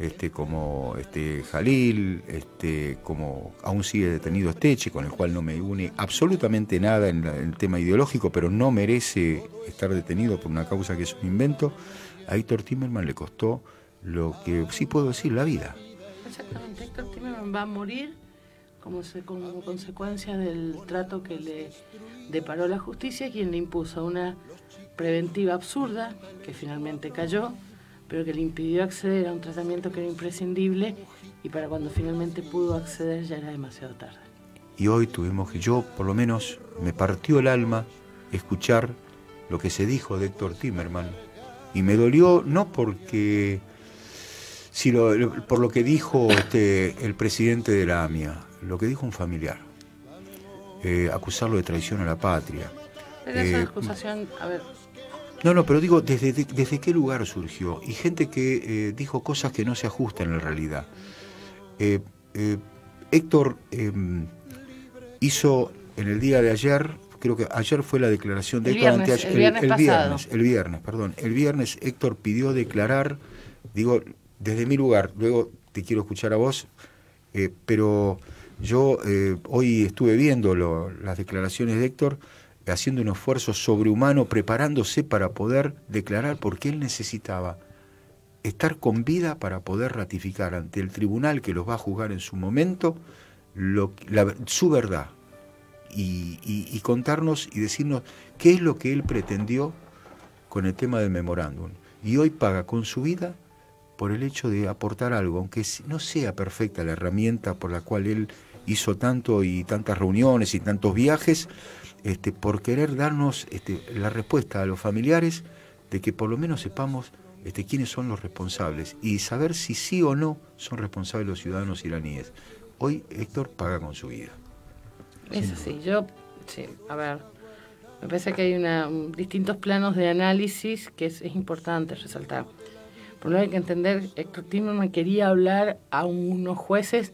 este, como este, Jalil, este, como aún sigue detenido Esteche, con el cual no me une absolutamente nada en, el tema ideológico, pero no merece estar detenido por una causa que es un invento, a Héctor Timerman le costó lo que sí puedo decir, la vida. Exactamente, Héctor Timerman va a morir como, como consecuencia del trato que le deparó la justicia, quien le impuso una preventiva absurda, que finalmente cayó, pero que le impidió acceder a un tratamiento que era imprescindible y para cuando finalmente pudo acceder ya era demasiado tarde. Y hoy tuvimos que, yo por lo menos me partió el alma escuchar lo que se dijo de Héctor Timerman y me dolió no porque, sino por lo que dijo este, el presidente de la AMIA, lo que dijo un familiar, eh, acusarlo de traición a la patria. Pero esa eh, acusación, a ver, no, no, pero digo, ¿desde, desde qué lugar surgió? Y gente que eh, dijo cosas que no se ajustan en la realidad. Héctor em, hizo en el día de ayer, creo que ayer fue la declaración de Héctor viernes, el, viernes, el, viernes, el viernes, perdón. El viernes Héctor pidió declarar, digo, desde mi lugar, luego te quiero escuchar a vos, pero yo hoy estuve viendo las declaraciones de Héctor haciendo un esfuerzo sobrehumano, preparándose para poder declarar, porque él necesitaba estar con vida para poder ratificar ante el tribunal que los va a juzgar en su momento su verdad y, contarnos y decirnos qué es lo que él pretendió con el tema del memorándum. Y hoy paga con su vida por el hecho de aportar algo, aunque no sea perfecta la herramienta por la cual él hizo tanto y tantas reuniones y tantos viajes, este, por querer darnos este, la respuesta a los familiares de que por lo menos sepamos este, quiénes son los responsables y saber si sí o no son responsables los ciudadanos iraníes. Hoy Héctor paga con su vida. Es así, yo, sí, a ver, me parece que hay una, distintos planos de análisis que es, importante resaltar. Lo hay que entender, Héctor Timerman quería hablar a unos jueces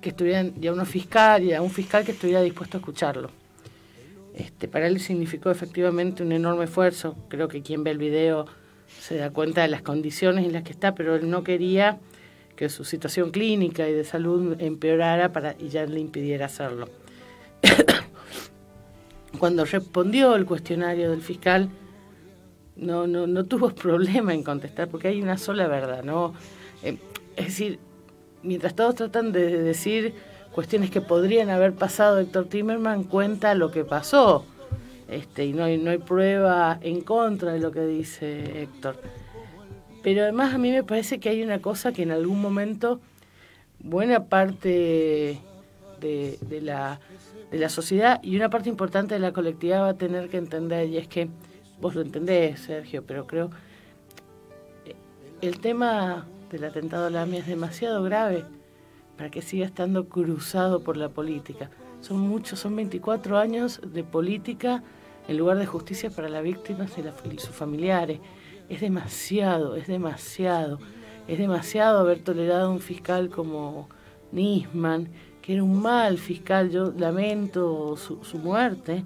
que estuvieran, y a unos fiscales, y un fiscal que estuviera dispuesto a escucharlo este, para él significó efectivamente un enorme esfuerzo. Creo que quien ve el video se da cuenta de las condiciones en las que está, pero él no quería que su situación clínica y de salud empeorara para, y ya le impidiera hacerlo. Cuando respondió el cuestionario del fiscal, no, no, no tuvo problema en contestar, porque hay una sola verdad, ¿no? Eh, es decir, mientras todos tratan de decir cuestiones que podrían haber pasado, Héctor Timerman cuenta lo que pasó. Este, y no hay, no hay prueba en contra de lo que dice Héctor. Pero además a mí me parece que hay una cosa que en algún momento buena parte de, de, la, de la sociedad y una parte importante de la colectividad va a tener que entender, y es que vos lo entendés, Sergio, pero creo el tema del atentado a la es demasiado grave para que siga estando cruzado por la política. Son muchos, son 24 años de política en lugar de justicia para las víctimas y, sus familiares. Es demasiado, es demasiado. Es demasiado haber tolerado a un fiscal como Nisman, que era un mal fiscal. Yo lamento su, su muerte,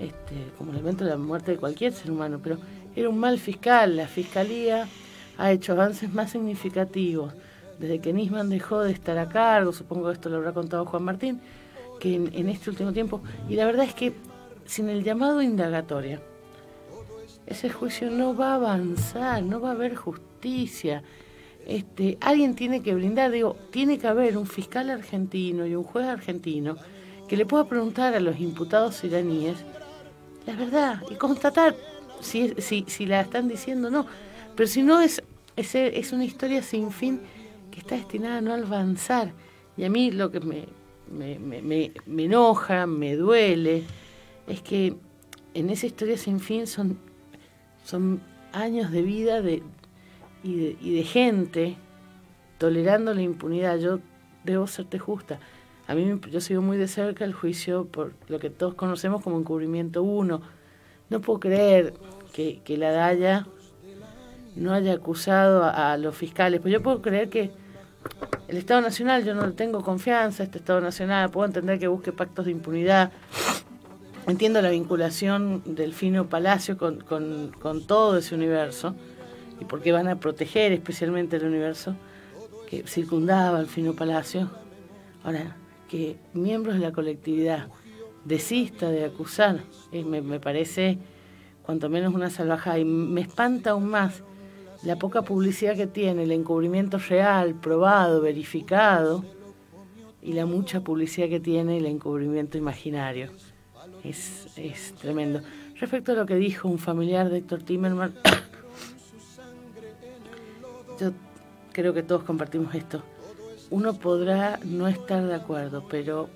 este, como lamento la muerte de cualquier ser humano, pero era un mal fiscal. La fiscalía ha hecho avances más significativos desde que Nisman dejó de estar a cargo, supongo que esto lo habrá contado Juan Martín, que en, este último tiempo, y la verdad es que sin el llamado indagatoria, ese juicio no va a avanzar, no va a haber justicia. Este, alguien tiene que brindar, digo, tiene que haber un fiscal argentino y un juez argentino que le pueda preguntar a los imputados iraníes la verdad y constatar si, si, si la están diciendo o no. Pero si no, es, es, es una historia sin fin está destinada a no avanzar. Y a mí lo que me, me, enoja, me duele, es que en esa historia sin fin son, son años de vida de, y, de, y de gente tolerando la impunidad. Yo debo serte justa. A mí yo sigo muy de cerca el juicio por lo que todos conocemos como encubrimiento 1. No puedo creer que, la DAYA no haya acusado a, los fiscales, pues yo puedo creer que el Estado Nacional, yo no tengo confianza, este Estado Nacional, puedo entender que busque pactos de impunidad, entiendo la vinculación del Fino Palacio con, con, todo ese universo y por qué van a proteger especialmente el universo que circundaba al Fino Palacio. Ahora, que miembros de la colectividad desista de acusar, eh, me, parece cuanto menos una salvajada y me espanta aún más la poca publicidad que tiene, el encubrimiento real, probado, verificado, y la mucha publicidad que tiene el encubrimiento imaginario. Es, es tremendo. Respecto a lo que dijo un familiar de Héctor Timerman, yo creo que todos compartimos esto. Uno podrá no estar de acuerdo, pero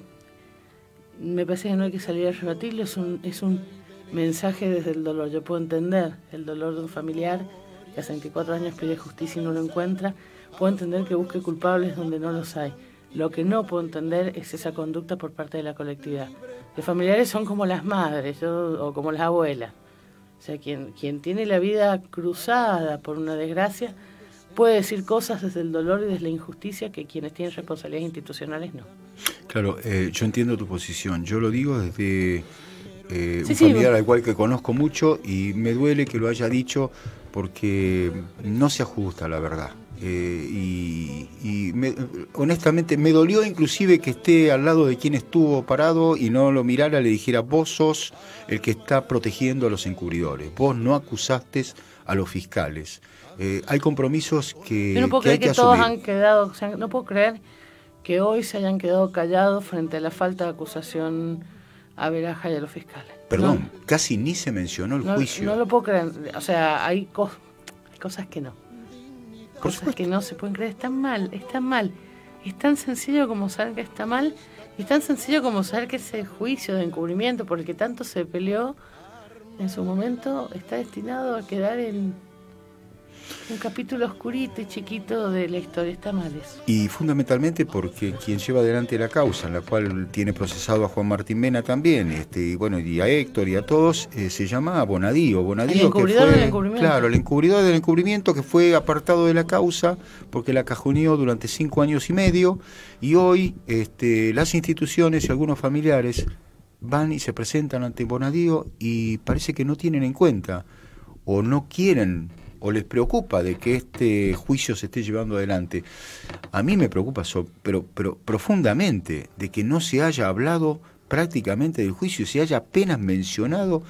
me parece que no hay que salir a rebatirlo, es un, es un mensaje desde el dolor. Yo puedo entender el dolor de un familiar que hace 24 años pide justicia y no lo encuentra, puedo entender que busque culpables donde no los hay. Lo que no puedo entender es esa conducta por parte de la colectividad. Los familiares son como las madres o como las abuelas. O sea, quien tiene la vida cruzada por una desgracia puede decir cosas desde el dolor y desde la injusticia que quienes tienen responsabilidades institucionales no. Claro, eh, yo entiendo tu posición. Yo lo digo desde eh, un familiar al cual que conozco mucho y me duele que lo haya dicho porque no se ajusta la verdad. Eh, y, honestamente me dolió inclusive que esté al lado de quien estuvo parado y no lo mirara, le dijera, vos sos el que está protegiendo a los encubridores, vos no acusaste a los fiscales. Eh, hay compromisos que... Yo no puedo creer que, todos han quedado, no puedo creer que hoy se hayan quedado callados frente a la falta de acusación a Veraja y a los fiscales. Perdón, casi ni se mencionó el juicio. No lo puedo creer. O sea, hay, cosas que no. cosas que no se pueden creer. Están mal, están mal. Es tan sencillo como saber que está mal. Y es tan sencillo como saber que ese juicio de encubrimiento por el que tanto se peleó en su momento está destinado a quedar en un capítulo oscurito y chiquito de la historia, está mal eso. Y fundamentalmente porque quien lleva adelante la causa, en la cual tiene procesado a Juan Martín Mena también, este, y bueno, y a Héctor y a todos, eh, se llama Bonadío. Bonadío el encubridor del encubrimiento. Claro, el encubridor del encubrimiento que fue apartado de la causa porque la cajoneó durante cinco años y medio, y hoy este, las instituciones y algunos familiares van y se presentan ante Bonadío y parece que no tienen en cuenta o no quieren o les preocupa de que este juicio se esté llevando adelante. A mí me preocupa, pero, pero profundamente, de que no se haya hablado prácticamente del juicio, se haya apenas mencionado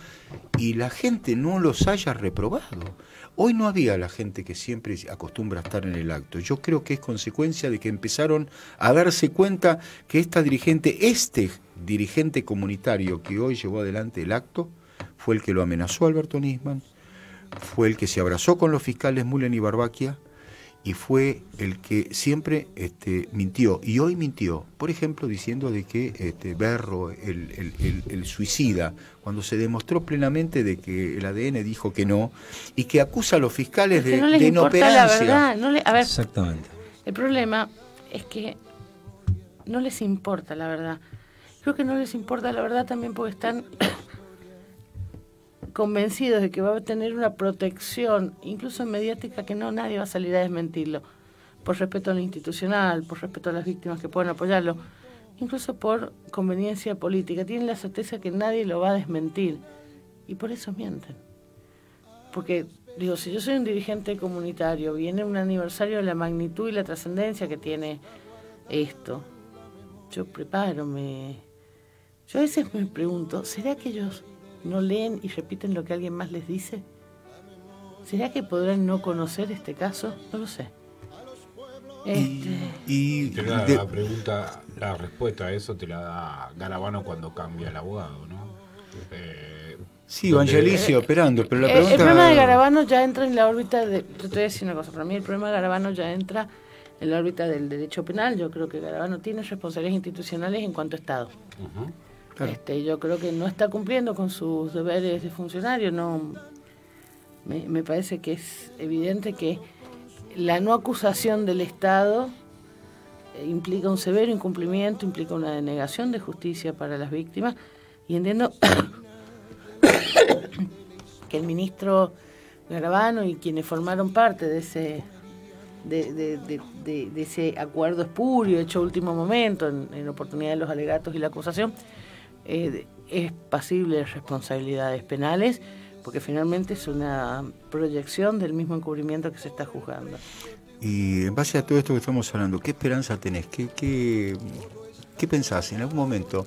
y la gente no los haya reprobado. Hoy no había la gente que siempre acostumbra a estar en el acto. Yo creo que es consecuencia de que empezaron a darse cuenta que esta dirigente, este dirigente comunitario que hoy llevó adelante el acto, fue el que lo amenazó a Alberto Nisman, fue el que se abrazó con los fiscales Mullen y Barbaquia y fue el que siempre este, mintió. Y hoy mintió, por ejemplo, diciendo de que este, Berro, el, suicida, cuando se demostró plenamente de que el ADN dijo que no, y que acusa a los fiscales de, no inoperancia. Exactamente. El problema es que no les importa la verdad. Creo que no les importa la verdad también porque están convencidos de que va a tener una protección, incluso mediática, que no nadie va a salir a desmentirlo, por respeto a lo institucional, por respeto a las víctimas que pueden apoyarlo, incluso por conveniencia política. Tienen la certeza que nadie lo va a desmentir y por eso mienten. Porque, digo, si yo soy un dirigente comunitario, viene un aniversario de la magnitud y la trascendencia que tiene esto, yo preparo, me... Yo a veces me pregunto, ¿será que ellos no leen y repiten lo que alguien más les dice? ¿Será que podrán no conocer este caso? No lo sé. Y, este, la pregunta, la respuesta a eso te la da Garabano cuando cambia el abogado, ¿no? Eh, sí, Evangelicio operando, pero la eh, pregunta... El problema de Garabano ya entra en la órbita de... Yo te voy a decir una cosa, para mí el problema de Garabano ya entra en la órbita del derecho penal. Yo creo que Garabano tiene responsabilidades institucionales en cuanto a Estado. Este, yo creo que no está cumpliendo con sus deberes de funcionario, no me, parece que es evidente que la no acusación del Estado eh, implica un severo incumplimiento, implica una denegación de justicia para las víctimas y entiendo que el ministro Garabano y quienes formaron parte de ese de, ese acuerdo espurio hecho último momento en, oportunidad de los alegatos y la acusación eh, es pasible de responsabilidades penales porque finalmente es una proyección del mismo encubrimiento que se está juzgando. Y en base a todo esto que estamos hablando, ¿qué esperanza tenés? ¿Qué, qué, qué pensás? ¿En algún momento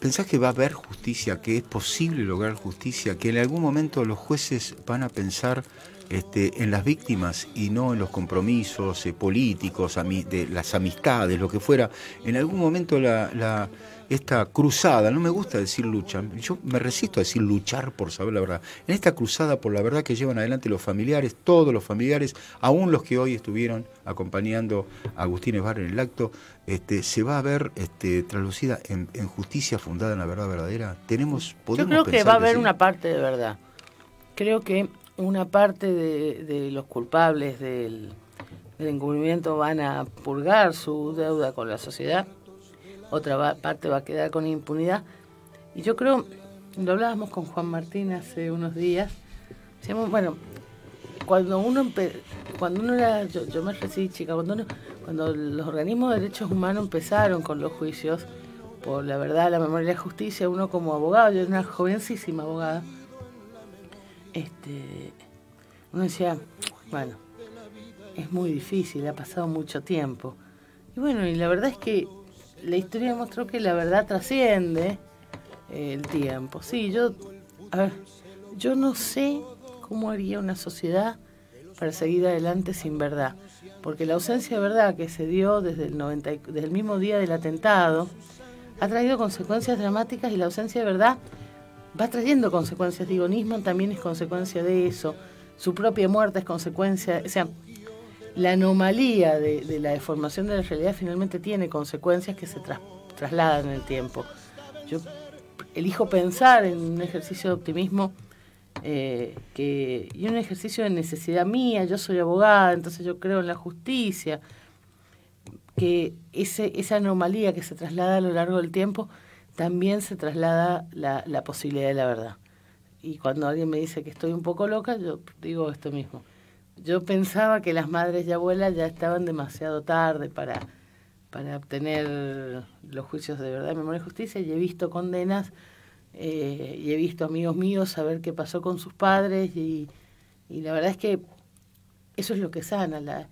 pensás que va a haber justicia, que es posible lograr justicia, que en algún momento los jueces van a pensar este, en las víctimas y no en los compromisos eh, políticos, de las amistades, lo que fuera? En algún momento la esta cruzada, no me gusta decir lucha, yo me resisto a decir luchar por saber la verdad, en esta cruzada por la verdad que llevan adelante los familiares, todos los familiares, aún los que hoy estuvieron acompañando a Agustín Esbar en el acto, este, se va a ver este, traducida en, justicia fundada en la verdad verdadera. Tenemos, Yo creo que va a haber una parte de verdad. Creo que una parte de, los culpables del, del encubrimiento van a purgar su deuda con la sociedad otra parte va a quedar con impunidad. Y yo creo, lo hablábamos con Juan Martín hace unos días, decíamos, bueno, cuando uno cuando uno era, yo, me recibí chica, cuando, cuando los organismos de derechos humanos empezaron con los juicios por la verdad, la memoria y la justicia, uno como abogado, yo era una jovencísima abogada, este, uno decía, bueno, es muy difícil, ha pasado mucho tiempo. Y bueno, y la verdad es que la historia demostró que la verdad trasciende eh, el tiempo. Sí, yo, yo no sé cómo haría una sociedad para seguir adelante sin verdad, porque la ausencia de verdad que se dio desde el, 90, desde el mismo día del atentado ha traído consecuencias dramáticas y la ausencia de verdad va trayendo consecuencias. Digo, Nisman también es consecuencia de eso, su propia muerte es consecuencia, o sea, la anomalía de, la deformación de la realidad finalmente tiene consecuencias que se trasladan en el tiempo. Yo elijo pensar en un ejercicio de optimismo eh, que, y un ejercicio de necesidad mía, yo soy abogada, entonces yo creo en la justicia, que ese, esa anomalía que se traslada a lo largo del tiempo, también se traslada la, posibilidad de la verdad. Y cuando alguien me dice que estoy un poco loca, yo digo esto mismo yo pensaba que las madres y abuelas ya estaban demasiado tarde para, para obtener los juicios de verdad, memoria y justicia, y he visto condenas eh, y he visto amigos míos saber qué pasó con sus padres, y, y la verdad es que eso es lo que sana. La,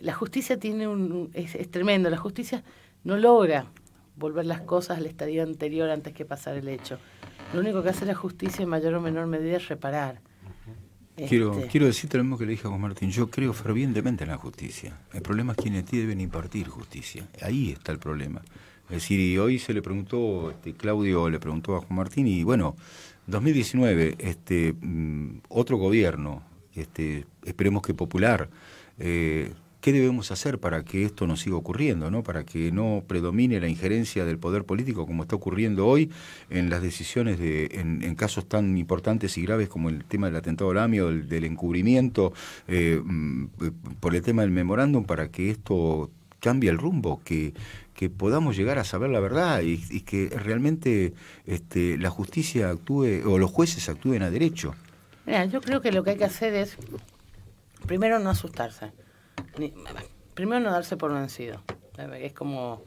la justicia tiene un, es, es tremendo, la justicia no logra volver las cosas al estadio anterior antes que pasar el hecho. Lo único que hace la justicia en mayor o menor medida es reparar. Quiero, este. quiero decirte lo mismo que le dije a Juan Martín. Yo creo fervientemente en la justicia. El problema es quienes deben impartir justicia. Ahí está el problema. Es decir, y hoy se le preguntó, este, Claudio le preguntó a Juan Martín, y bueno, 2019, este, mm, otro gobierno, este, esperemos que popular, eh, ¿Qué debemos hacer para que esto no siga ocurriendo, ¿no? para que no predomine la injerencia del poder político como está ocurriendo hoy en las decisiones de, en, casos tan importantes y graves como el tema del atentado al AMI o del, encubrimiento, eh, mm, por el tema del memorándum, para que esto cambie el rumbo, que, que podamos llegar a saber la verdad y, que realmente este, la justicia actúe o los jueces actúen a derecho. Mira, yo creo que lo que hay que hacer es, primero, no asustarse primero no darse por vencido. Es como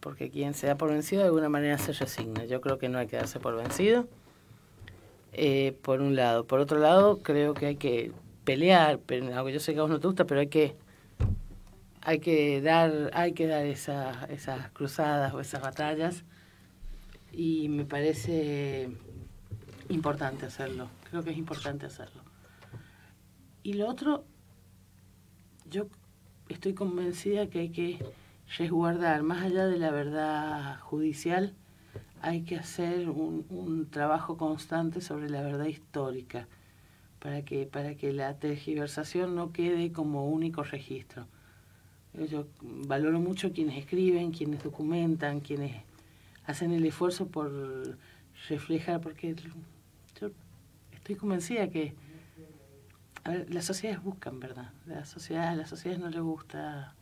porque quien se da por vencido de alguna manera se resigna. Yo creo que no hay que darse por vencido. Eh, por un lado. Por otro lado, creo que hay que pelear, pero, yo sé que a vos no te gusta, pero hay que hay que dar, hay que dar esa, esas cruzadas o esas batallas. Y me parece importante hacerlo. Creo que es importante hacerlo. Y lo otro yo estoy convencida que hay que resguardar, más allá de la verdad judicial, hay que hacer un, trabajo constante sobre la verdad histórica para que, para que la tergiversación no quede como único registro. Yo valoro mucho quienes escriben, quienes documentan, quienes hacen el esfuerzo por reflejar, porque yo estoy convencida que a ver, las sociedades buscan verdad. Las sociedades, a las sociedades no les gusta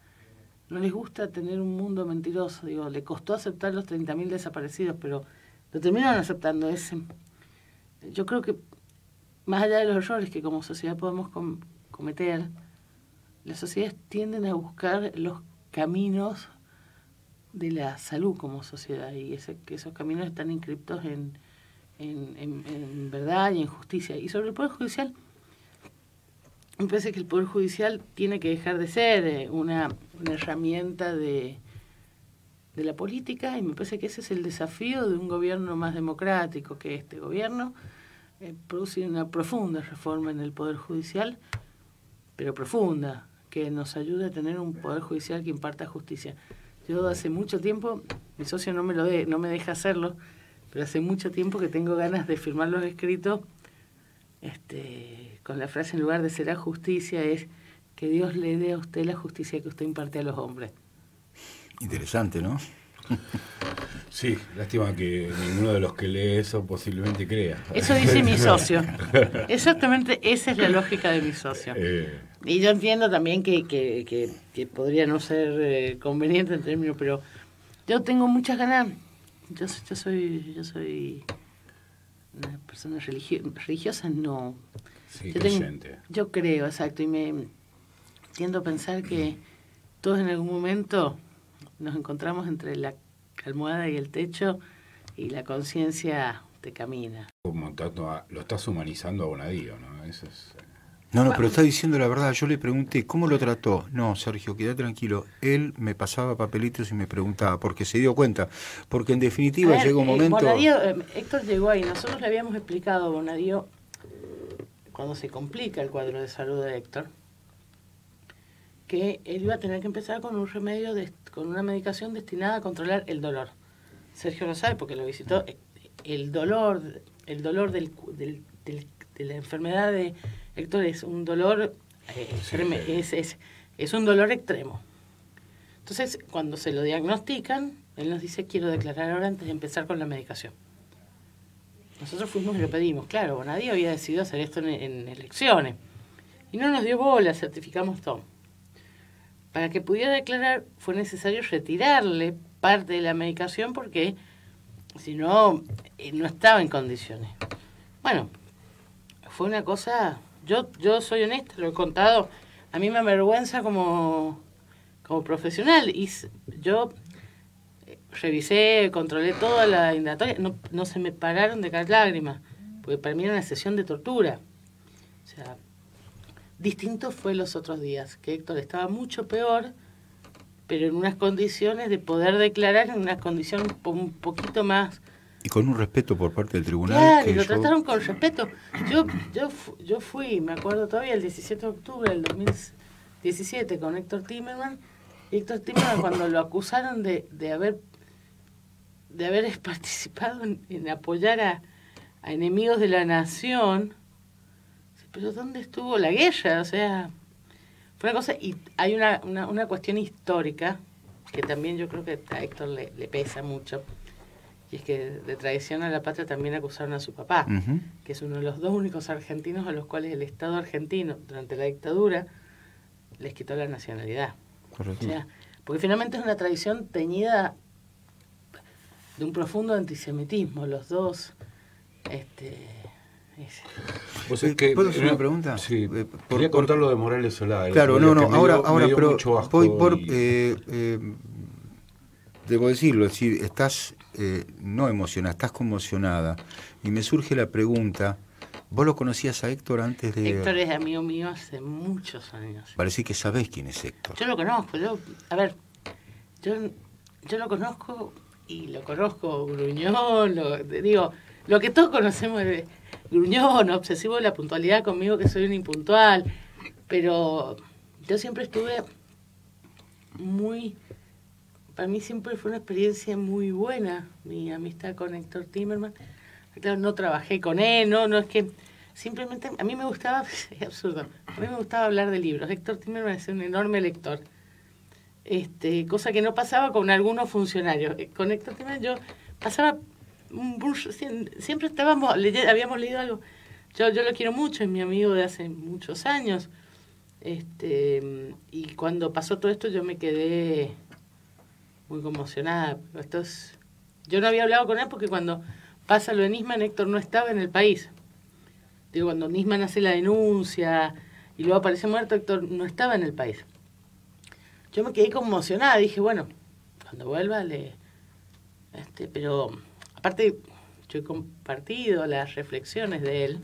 no les gusta tener un mundo mentiroso. Digo, le costó aceptar los 30.000 desaparecidos, pero lo terminaron aceptando. Ese. Yo creo que más allá de los errores que como sociedad podemos cometer, las sociedades tienden a buscar los caminos de la salud como sociedad y ese, que esos caminos están inscriptos en, en verdad y en justicia. Y sobre el Poder Judicial, me parece que el Poder Judicial tiene que dejar de ser eh, una, herramienta de, la política y me parece que ese es el desafío de un gobierno más democrático que este gobierno, eh, producir una profunda reforma en el Poder Judicial, pero profunda, que nos ayude a tener un Poder Judicial que imparta justicia. Yo hace mucho tiempo, mi socio no me, lo de, no me deja hacerlo, pero hace mucho tiempo que tengo ganas de firmar los escritos este, con la frase en lugar de será justicia es que Dios le dé a usted la justicia que usted imparte a los hombres. Interesante, ¿no? Sí, lástima que ninguno de los que lee eso posiblemente crea. Eso dice mi socio. Exactamente esa es la lógica de mi socio. Eh. Y yo entiendo también que, que, que, podría no ser eh, conveniente en términos, pero yo tengo muchas ganas. Yo, yo soy yo soy una persona religiosa, no. Yo, yo creo, exacto, y me tiendo a pensar que todos en algún momento nos encontramos entre la almohada y el techo y la conciencia te camina. Lo estás humanizando a Bonadío, ¿no? Eso es... Eh, no, no, pero está diciendo la verdad. Yo le pregunté, ¿cómo lo trató? No, Sergio, queda tranquilo. Él me pasaba papelitos y me preguntaba, porque se dio cuenta. Porque en definitiva llega un eh, momento... Bonadío, eh, Héctor llegó ahí. Nosotros le habíamos explicado a Bonadío, cuando se complica el cuadro de salud de Héctor, que él iba a tener que empezar con un remedio, con una medicación destinada a controlar el dolor. Sergio lo sabe porque lo visitó. El dolor, el dolor del, del, de la enfermedad de Héctor es un dolor, eh, es, es, es un dolor extremo. Entonces, cuando se lo diagnostican, él nos dice, quiero declarar ahora antes de empezar con la medicación. Nosotros fuimos y lo pedimos. Claro, nadie había decidido hacer esto en, elecciones. Y no nos dio bola, certificamos todo. Para que pudiera declarar fue necesario retirarle parte de la medicación porque si no, eh, no estaba en condiciones. Bueno, fue una cosa yo, yo soy honesta, lo he contado, a mí me avergüenza como, como profesional. Y yo revisé, controlé toda la indagatoria, no, no se me pararon de caer lágrimas, porque para mí era una sesión de tortura. O sea, distinto fue los otros días, que Héctor estaba mucho peor, pero en unas condiciones de poder declarar, en unas condiciones un poquito más y con un respeto por parte del tribunal. Claro, y lo trataron con respeto. Yo, yo, yo fui, me acuerdo todavía, el 17 de octubre del 2017 con Héctor Timerman. Héctor Timerman, cuando lo acusaron de, de haber de haber participado en, apoyar a, a, enemigos de la nación, pero ¿dónde estuvo la guerra? O sea, fue una cosa, y hay una, una, una cuestión histórica que también yo creo que a Héctor le, le pesa mucho y es que de traición a la patria también acusaron a su papá, que es uno de los dos únicos argentinos a los cuales el Estado argentino, durante la dictadura, les quitó la nacionalidad. porque finalmente es una tradición teñida de un profundo antisemitismo. Los dos. Este, ¿Puedo hacer una pregunta? Sí, eh, quería contar lo de Morales Solá. Claro, no, no, ahora, ahora pero voy por, eh, eh, debo decirlo, es decir, estás eh, no emocionada, estás conmocionada. Y me surge la pregunta, ¿vos lo conocías a Héctor antes de...? Héctor es amigo mío hace muchos años. Parece que sabés quién es Héctor. Yo lo conozco, yo, a ver, yo, yo lo conozco y lo conozco gruñón, lo, digo, lo que todos conocemos de gruñón, obsesivo de la puntualidad conmigo, que soy un impuntual, pero yo siempre estuve muy para mí siempre fue una experiencia muy buena mi amistad con Héctor Timerman. Claro, no trabajé con él, no, no es que simplemente a mí me gustaba, es absurdo, a mí me gustaba hablar de libros. Héctor Timerman es un enorme lector. Este, cosa que no pasaba con algunos funcionarios. Eh, con Héctor Timerman yo pasaba siempre estábamos habíamos leído algo. yo, yo lo quiero mucho, es mi amigo de hace muchos años. Este, y cuando pasó todo esto yo me quedé muy conmocionada. Yo no había hablado con él porque cuando pasa lo de Nisman, Héctor no estaba en el país. Digo, cuando Nisman hace la denuncia y luego aparece muerto, Héctor no estaba en el país. Yo me quedé conmocionada, dije, bueno, cuando vuelva le... Este, pero aparte yo he compartido las reflexiones de él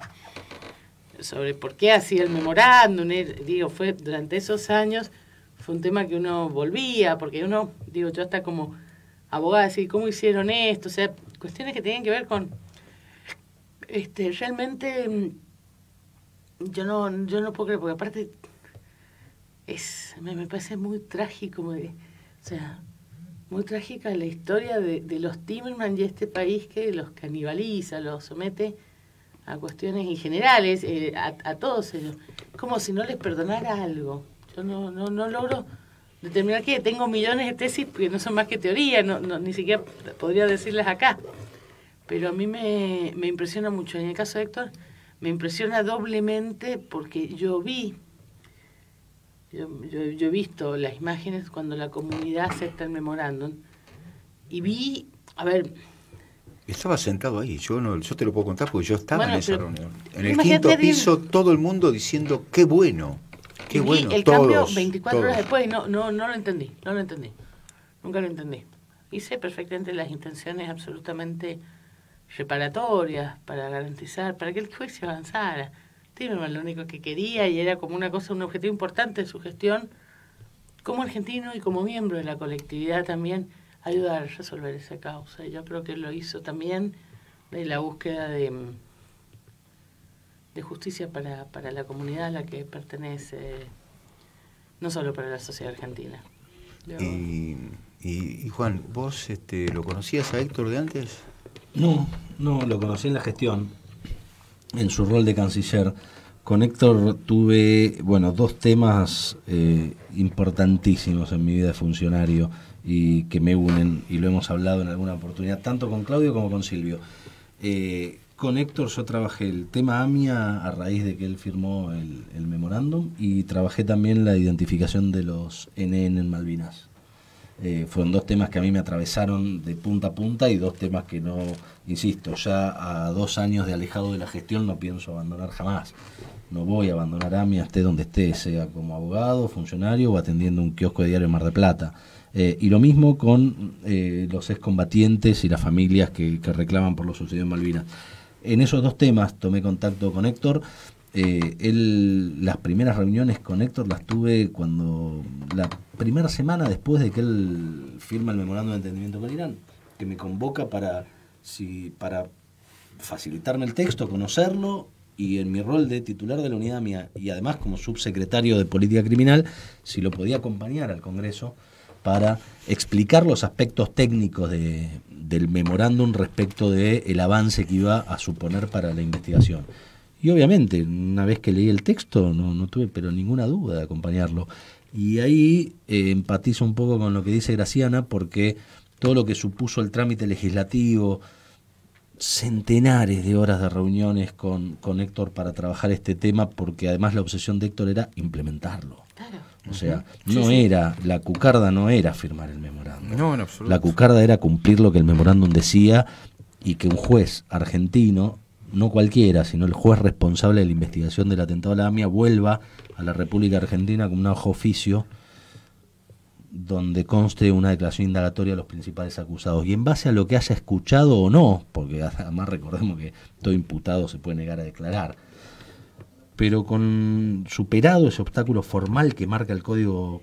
sobre por qué hacía el memorándum, digo, fue durante esos años fue un tema que uno volvía, porque uno, digo, yo hasta como abogada, decir, ¿cómo hicieron esto? O sea, cuestiones que tienen que ver con, este, realmente, mm, yo no, yo no puedo creer, porque aparte, es, me, me parece muy trágico, o sea, muy trágica la historia de, de los Timmerman y este país que los canibaliza, los somete a cuestiones en generales, eh, a, todos ellos. Como si no les perdonara algo. Yo no, no, no logro determinar que tengo millones de tesis que no son más que teoría, no, no, ni siquiera podría decirles acá. Pero a mí me, me impresiona mucho. En el caso de Héctor, me impresiona doblemente porque yo vi, yo, yo, yo he visto las imágenes cuando la comunidad acepta el memorándum y vi, a ver, estaba sentado ahí, yo no, yo te lo puedo contar porque yo estaba en esa reunión. En el quinto piso, todo el mundo diciendo qué bueno, qué bueno. El cambio 24 horas después, no, no, no lo entendí, no lo entendí, nunca lo entendí. Hice perfectamente las intenciones absolutamente reparatorias para garantizar, para que el juicio avanzara. Timerman lo único que quería y era como una cosa, un objetivo importante de su gestión, como argentino y como miembro de la colectividad también ayudar a resolver esa causa. Yo creo que lo hizo también de la búsqueda de, de justicia para, para la comunidad a la que pertenece, no solo para la sociedad argentina. Y, y, Juan, ¿vos este, lo conocías a Héctor de antes? No, no, lo conocí en la gestión, en su rol de canciller. Con Héctor tuve, bueno, dos temas eh, importantísimos en mi vida de funcionario y que me unen, y lo hemos hablado en alguna oportunidad, tanto con Claudio como con Silvio. Eh, con Héctor yo trabajé el tema AMIA a raíz de que él firmó el, el memorándum y trabajé también la identificación de los NN en Malvinas. Eh, fueron dos temas que a mí me atravesaron de punta a punta y dos temas que no, insisto, ya a dos años de alejado de la gestión no pienso abandonar jamás. No voy a abandonar AMIA, esté donde esté, sea como abogado, funcionario o atendiendo un kiosco de diario en Mar de Plata. Eh, y lo mismo con eh, los excombatientes y las familias que, reclaman por lo sucedido en Malvinas. En esos dos temas tomé contacto con Héctor. Eh, él, las primeras reuniones con Héctor las tuve cuando la primera semana después de que él firma el memorándum de entendimiento con Irán, que me convoca para, si, para facilitarme el texto, conocerlo y en mi rol de titular de la unidad mía y además como subsecretario de política criminal, si lo podía acompañar al Congreso para explicar los aspectos técnicos de, del memorándum respecto del el avance que iba a suponer para la investigación. Y obviamente, una vez que leí el texto, no, no tuve pero ninguna duda de acompañarlo. Y ahí eh, empatizo un poco con lo que dice Graciana, porque todo lo que supuso el trámite legislativo, centenares de horas de reuniones con, con Héctor para trabajar este tema, porque además la obsesión de Héctor era implementarlo. O sea, no era, la cucarda no era firmar el memorándum. No, en absoluto. La cucarda era cumplir lo que el memorándum decía y que un juez argentino, no cualquiera, sino el juez responsable de la investigación del atentado a la AMIA, vuelva a la República Argentina con un ojo oficio donde conste una declaración indagatoria a los principales acusados. Y en base a lo que haya escuchado o no, porque además recordemos que todo imputado se puede negar a declarar, pero con superado ese obstáculo formal que marca el Código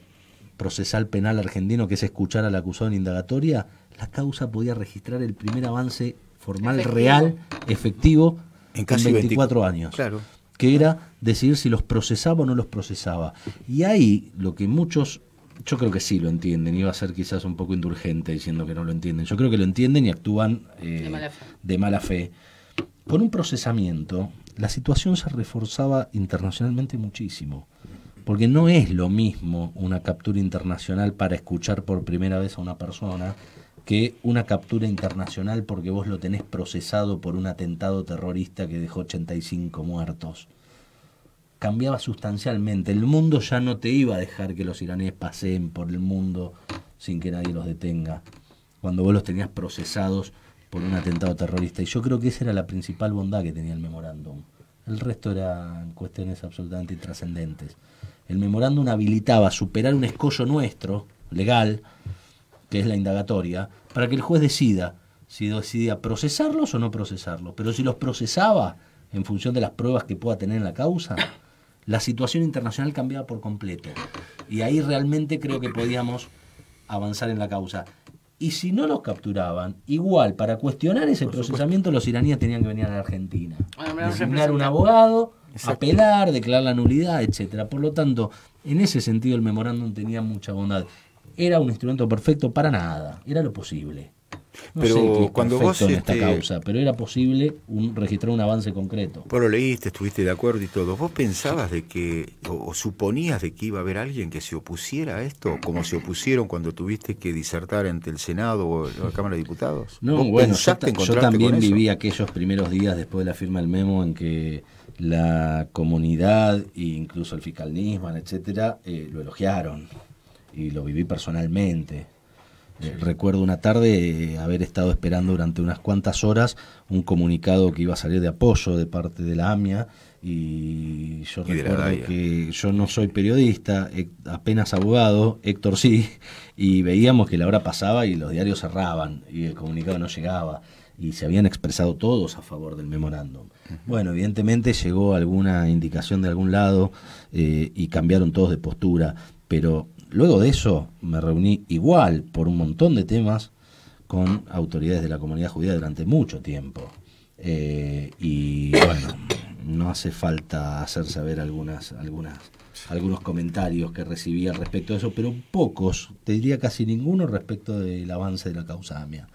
Procesal Penal argentino, que es escuchar al acusado en indagatoria, la causa podía registrar el primer avance formal real, efectivo, en casi 24 años. Claro. Que era decidir si los procesaba o no los procesaba. Y ahí lo que muchos, yo creo que sí lo entienden, iba a ser quizás un poco indulgente diciendo que no lo entienden. Yo creo que lo entienden y actúan eh, de mala fe. Por un procesamiento la situación se reforzaba internacionalmente muchísimo, porque no es lo mismo una captura internacional para escuchar por primera vez a una persona que una captura internacional porque vos lo tenés procesado por un atentado terrorista que dejó 85 muertos. Cambiaba sustancialmente. El mundo ya no te iba a dejar que los iraníes paseen por el mundo sin que nadie los detenga. Cuando vos los tenías procesados por un atentado terrorista. Y yo creo que esa era la principal bondad que tenía el memorándum. El resto eran cuestiones absolutamente intrascendentes. El memorándum habilitaba superar un escollo nuestro, legal, que es la indagatoria, para que el juez decida si decidía procesarlos o no procesarlos. Pero si los procesaba en función de las pruebas que pueda tener en la causa, la situación internacional cambiaba por completo. Y ahí realmente creo que podíamos avanzar en la causa. Y si no los capturaban, igual, para cuestionar ese procesamiento, los iraníes tenían que venir a la Argentina. designar un abogado, apelar, declarar la nulidad, etcétera. Por lo tanto, en ese sentido el memorándum tenía mucha bondad. Era un instrumento perfecto para nada, era lo posible. No pero sé qué cuando vos en esta este, causa, pero era posible un, registrar un avance concreto. Vos lo leíste, estuviste de acuerdo y todo. ¿Vos pensabas de que, o, o, suponías de que iba a haber alguien que se opusiera a esto, como se opusieron cuando tuviste que disertar ante el Senado o la Cámara de Diputados? No, bueno, yo, yo, también viví aquellos primeros días después de la firma del memo en que la comunidad e incluso el fiscal Nisman, etcétera, eh, lo elogiaron y lo viví personalmente. Eh, recuerdo una tarde eh, haber estado esperando durante unas cuantas horas un comunicado que iba a salir de apoyo de parte de la AMIA y yo Y recuerdo que yo no soy periodista, eh, apenas abogado, Héctor sí, y veíamos que la hora pasaba y los diarios cerraban y el comunicado no llegaba y se habían expresado todos a favor del memorándum. Bueno, evidentemente llegó alguna indicación de algún lado eh, y cambiaron todos de postura, pero luego de eso me reuní igual por un montón de temas con autoridades de la comunidad judía durante mucho tiempo. Eh, y bueno, no hace falta hacer saber algunas, algunas, algunos comentarios que recibí al respecto de eso, pero pocos, te diría casi ninguno respecto del avance de la causa AMIA.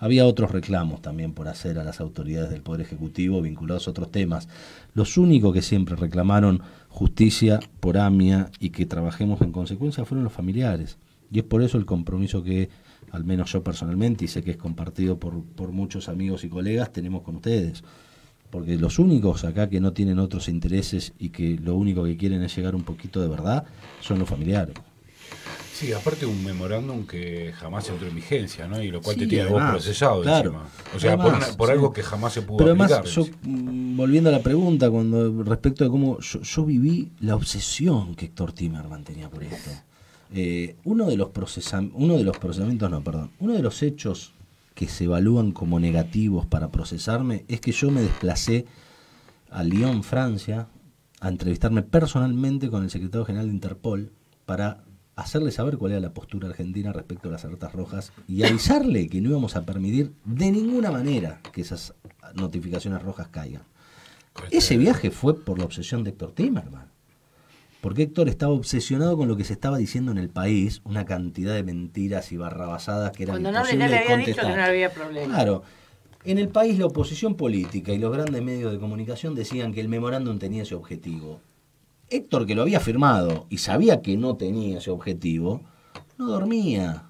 Había otros reclamos también por hacer a las autoridades del Poder Ejecutivo vinculados a otros temas. Los únicos que siempre reclamaron justicia por AMIA y que trabajemos en consecuencia fueron los familiares. Y es por eso el compromiso que, al menos yo personalmente, y sé que es compartido por, por muchos amigos y colegas, tenemos con ustedes. Porque los únicos acá que no tienen otros intereses y que lo único que quieren es llegar un poquito de verdad son los familiares. Sí, aparte un memorándum que jamás entró en vigencia, ¿no? Y lo cual Sí, te tiene a vos además, procesado claro. encima. O sea, por, Además, una- por sí. algo que jamás se pudo Pero además, aplicar. yo, mm, volviendo a la pregunta, cuando respecto de cómo yo, yo viví la obsesión que Héctor Timerman tenía por esto. Eh, uno de los procesam- uno de los procesamientos, no, perdón, uno de los hechos que se evalúan como negativos para procesarme es que yo me desplacé a Lyon, Francia, a entrevistarme personalmente con el secretario general de Interpol para hacerle saber cuál era la postura argentina respecto a las alertas rojas y avisarle que no íbamos a permitir de ninguna manera que esas notificaciones rojas caigan. Ese viaje fue por la obsesión de Héctor Timerman. Porque Héctor estaba obsesionado con lo que se estaba diciendo en el país, una cantidad de mentiras y barrabasadas que eran Cuando no, imposibles le de había dicho que contestar. no había problema. Claro. En el país la oposición política y los grandes medios de comunicación decían que el memorándum tenía ese objetivo. Héctor, que lo había firmado y sabía que no tenía ese objetivo, no dormía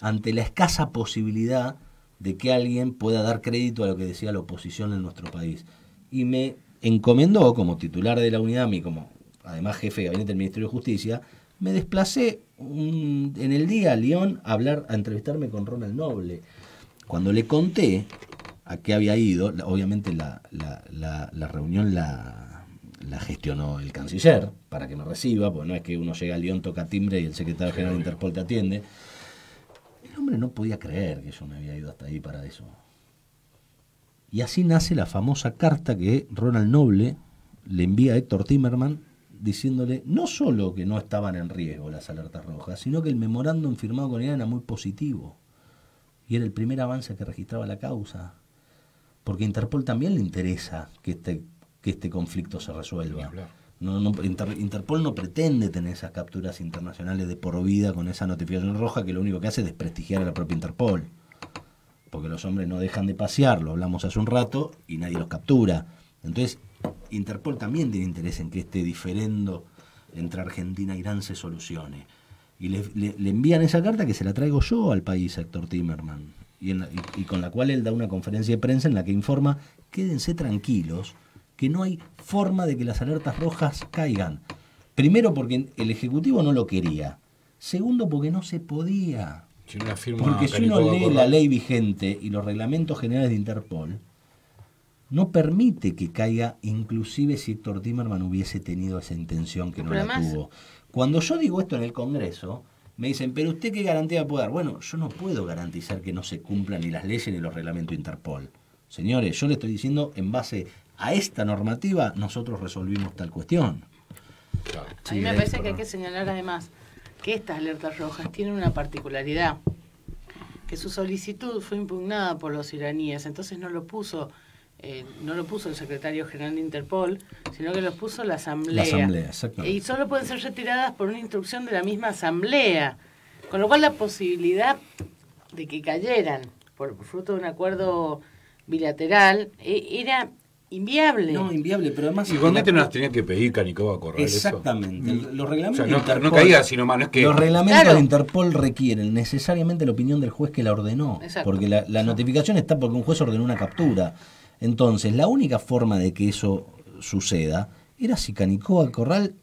ante la escasa posibilidad de que alguien pueda dar crédito a lo que decía la oposición en nuestro país. Y me encomendó como titular de la unidad y como además jefe de gabinete del Ministerio de Justicia, me desplacé en el día a Lyon a hablar, a entrevistarme con Ronald Noble. Cuando le conté a qué había ido, obviamente la- la- la reunión la, la gestionó el canciller para que me reciba, porque no es que uno llega a Lyon, toca timbre y el secretario general de Interpol te atiende. El hombre no podía creer que yo me había ido hasta ahí para eso. Y así nace la famosa carta que Ronald Noble le envía a Héctor Timerman diciéndole no solo que no estaban en riesgo las alertas rojas, sino que el memorándum firmado con Irán era muy positivo. Y era el primer avance que registraba la causa. Porque a Interpol también le interesa que este, que este conflicto se resuelva. No, no, Inter- Interpol no pretende tener esas capturas internacionales de por vida con esa notificación roja que lo único que hace es desprestigiar a la propia Interpol. Porque los hombres no dejan de pasear, lo hablamos hace un rato, y nadie los captura. Entonces, Interpol también tiene interés en que este diferendo entre Argentina e Irán se solucione. y le, envían esa carta que se la traigo yo al país, Héctor Timerman, y, y, con la cual él da una conferencia de prensa en la que informa, quédense tranquilos, que no hay forma de que las alertas rojas caigan. Primero porque el Ejecutivo no lo quería. Segundo porque no se podía. porque si uno lee la ley vigente y los reglamentos generales de Interpol, no permite que caiga, inclusive si Héctor Timerman hubiese tenido esa intención que no la tuvo. Cuando yo digo esto en el Congreso, me dicen, pero usted qué garantía puede dar. Bueno, yo no puedo garantizar que no se cumplan ni las leyes ni los reglamentos de Interpol. Señores, yo le estoy diciendo, en base a esta normativa, nosotros resolvimos tal cuestión. a mí me parece que hay que señalar además que estas alertas rojas tienen una particularidad, que su solicitud fue impugnada por los iraníes, entonces no lo puso eh, no lo puso el secretario general de Interpol, sino que lo puso la Asamblea. Y solo pueden ser retiradas por una instrucción de la misma Asamblea. Con lo cual la posibilidad de que cayeran por fruto de un acuerdo bilateral e, era inviable. No, inviable, pero además... Igualmente no las tenía que pedir Canicó a correr Exactamente. Los reglamentos no, de Interpol, caía, sino más, que... Los reglamentos de Interpol requieren necesariamente la opinión del juez que la ordenó. Porque la, la notificación está porque un juez ordenó una captura. Entonces, la única forma de que eso suceda era si Canicoa Corral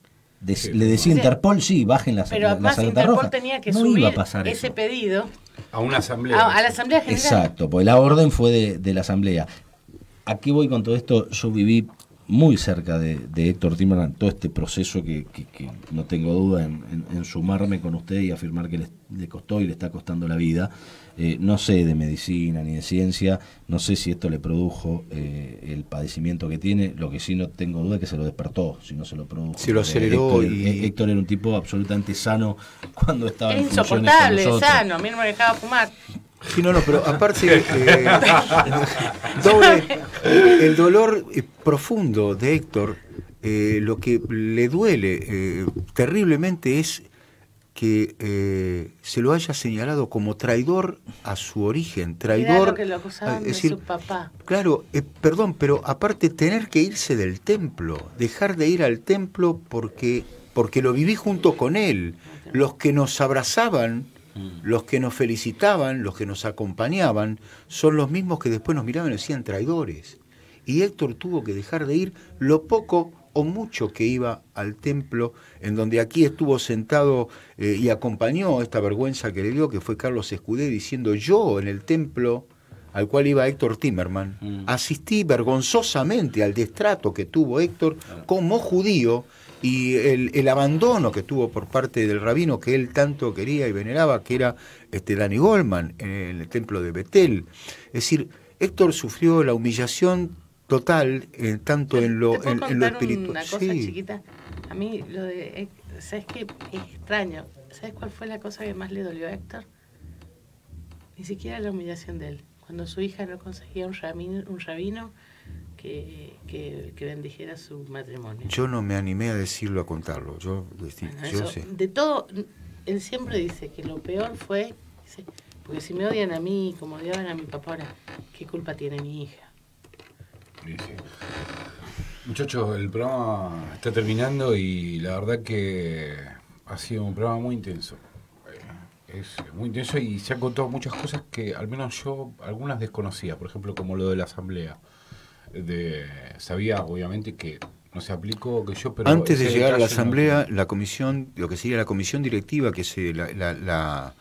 le decía Interpol, sí, bajen las Pero además Interpol tenía que subir ese pedido a una asamblea. A, la asamblea general. Exacto, pues la orden fue de, de la asamblea. Aquí voy con todo esto, yo viví muy cerca de, Héctor Timerman todo este proceso que, no tengo duda en, sumarme con usted y afirmar que le, costó y le está costando la vida. Eh, no sé de medicina ni de ciencia, no sé si esto le produjo eh, el padecimiento que tiene, lo que sí no tengo duda es que se lo despertó, si no se lo produjo. Se lo aceleró Héctor, y... Héctor era un tipo absolutamente sano cuando estaba en insoportable, sano, a mí no me dejaba fumar. Sí, no, no, pero aparte, eh, el dolor eh, profundo de Héctor, eh, lo que le duele terriblemente es que se lo haya señalado como traidor a su origen, traidor. lo que lo acusaban de su papá. Claro, perdón, pero aparte tener que irse del templo, dejar de ir al templo porque, porque lo viví junto con él. Los que nos abrazaban. Los que nos felicitaban, los que nos acompañaban, son los mismos que después nos miraban y decían traidores. Y Héctor tuvo que dejar de ir lo poco o mucho que iba al templo, en donde aquí estuvo sentado eh, y acompañó esta vergüenza que le dio, que fue Carlos Escudé, diciendo yo en el templo al cual iba Héctor Timerman, mm. asistí vergonzosamente al destrato que tuvo Héctor como judío y el, abandono que tuvo por parte del rabino que él tanto quería y veneraba, que era este, Danny Goldman en el templo de Betel. Es decir, Héctor sufrió la humillación total, eh, tanto en lo, en, lo espiritual. Una cosa chiquita, a mí lo de, ¿sabes qué? Es extraño. ¿Sabes cuál fue la cosa que más le dolió a Héctor? Ni siquiera la humillación de él. Cuando su hija no conseguía un rabino, un rabino que, que, bendijera su matrimonio. Yo no me animé a decirlo, a contarlo. Yo, De todo, él siempre dice que lo peor fue, porque si me odian a mí como odiaban a mi papá, ahora, ¿qué culpa tiene mi hija? Muchachos, el programa está terminando y la verdad que ha sido un programa muy intenso. Eh, es muy intenso y se han contado muchas cosas que al menos yo algunas desconocía, por ejemplo como lo de la asamblea de, sabía obviamente que no se aplicó, que yo, pero... Antes de llegar a la Asamblea, la comisión, lo que sería la comisión directiva, que es eh, la, la,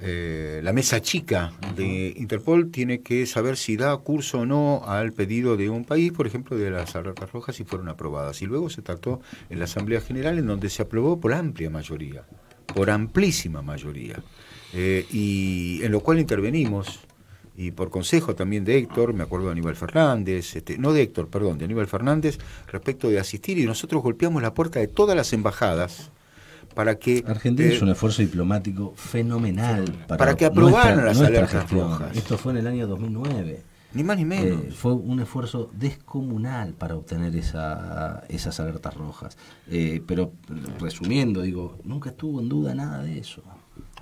eh, la, mesa chica de Interpol, tiene que saber si da curso o no al pedido de un país, por ejemplo, de las alertas rojas, si fueron aprobadas. Y luego se trató en la Asamblea General, en donde se aprobó por amplia mayoría, por amplísima mayoría. Eh, y en lo cual intervenimos y por consejo también de Héctor, me acuerdo de Aníbal Fernández, este, no de Héctor, perdón, de Aníbal Fernández, respecto de asistir y nosotros golpeamos la puerta de todas las embajadas para que... Argentina hizo un esfuerzo diplomático fenomenal para, que aprobaran las alertas rojas. Esto fue en el año 2009. Ni más ni menos. Eh, fue un esfuerzo descomunal para obtener esa, esas alertas rojas. Eh, pero resumiendo, digo, nunca estuvo en duda nada de eso.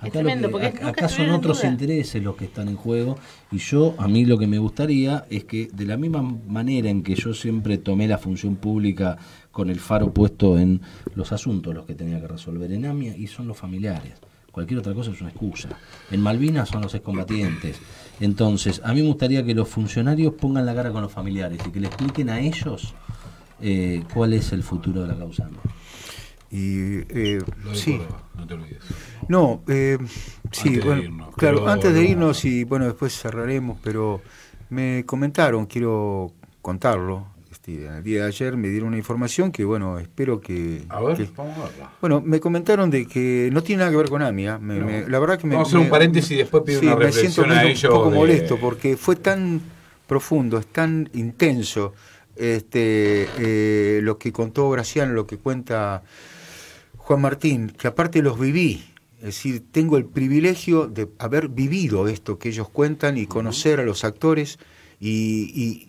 Acá, son otros intereses los que están en juego y yo, a mí lo que me gustaría es que de la misma manera en que yo siempre tomé la función pública con el faro puesto en los asuntos los que tenía que resolver en AMIA y son los familiares. Cualquier otra cosa es una excusa. En Malvinas son los excombatientes. Entonces, a mí me gustaría que los funcionarios pongan la cara con los familiares y que le expliquen a ellos eh, cuál es el futuro de la causa. Y eh, sí. no te olvides. No, eh, sí, bueno, claro, antes de irnos y bueno, después cerraremos, pero me comentaron, quiero contarlo, este, el día de ayer me dieron una información que, bueno, espero que... A ver, vamos a verla. Bueno, me comentaron de que no tiene nada que ver con AMIA. ¿ah? la verdad que me... Vamos a hacer un paréntesis y después pido una reflexión me siento un poco molesto porque fue tan profundo, es tan intenso este, eh, lo que contó Graciano, lo que cuenta Juan Martín, que aparte los viví. Es decir, tengo el privilegio de haber vivido esto que ellos cuentan y conocer a los actores y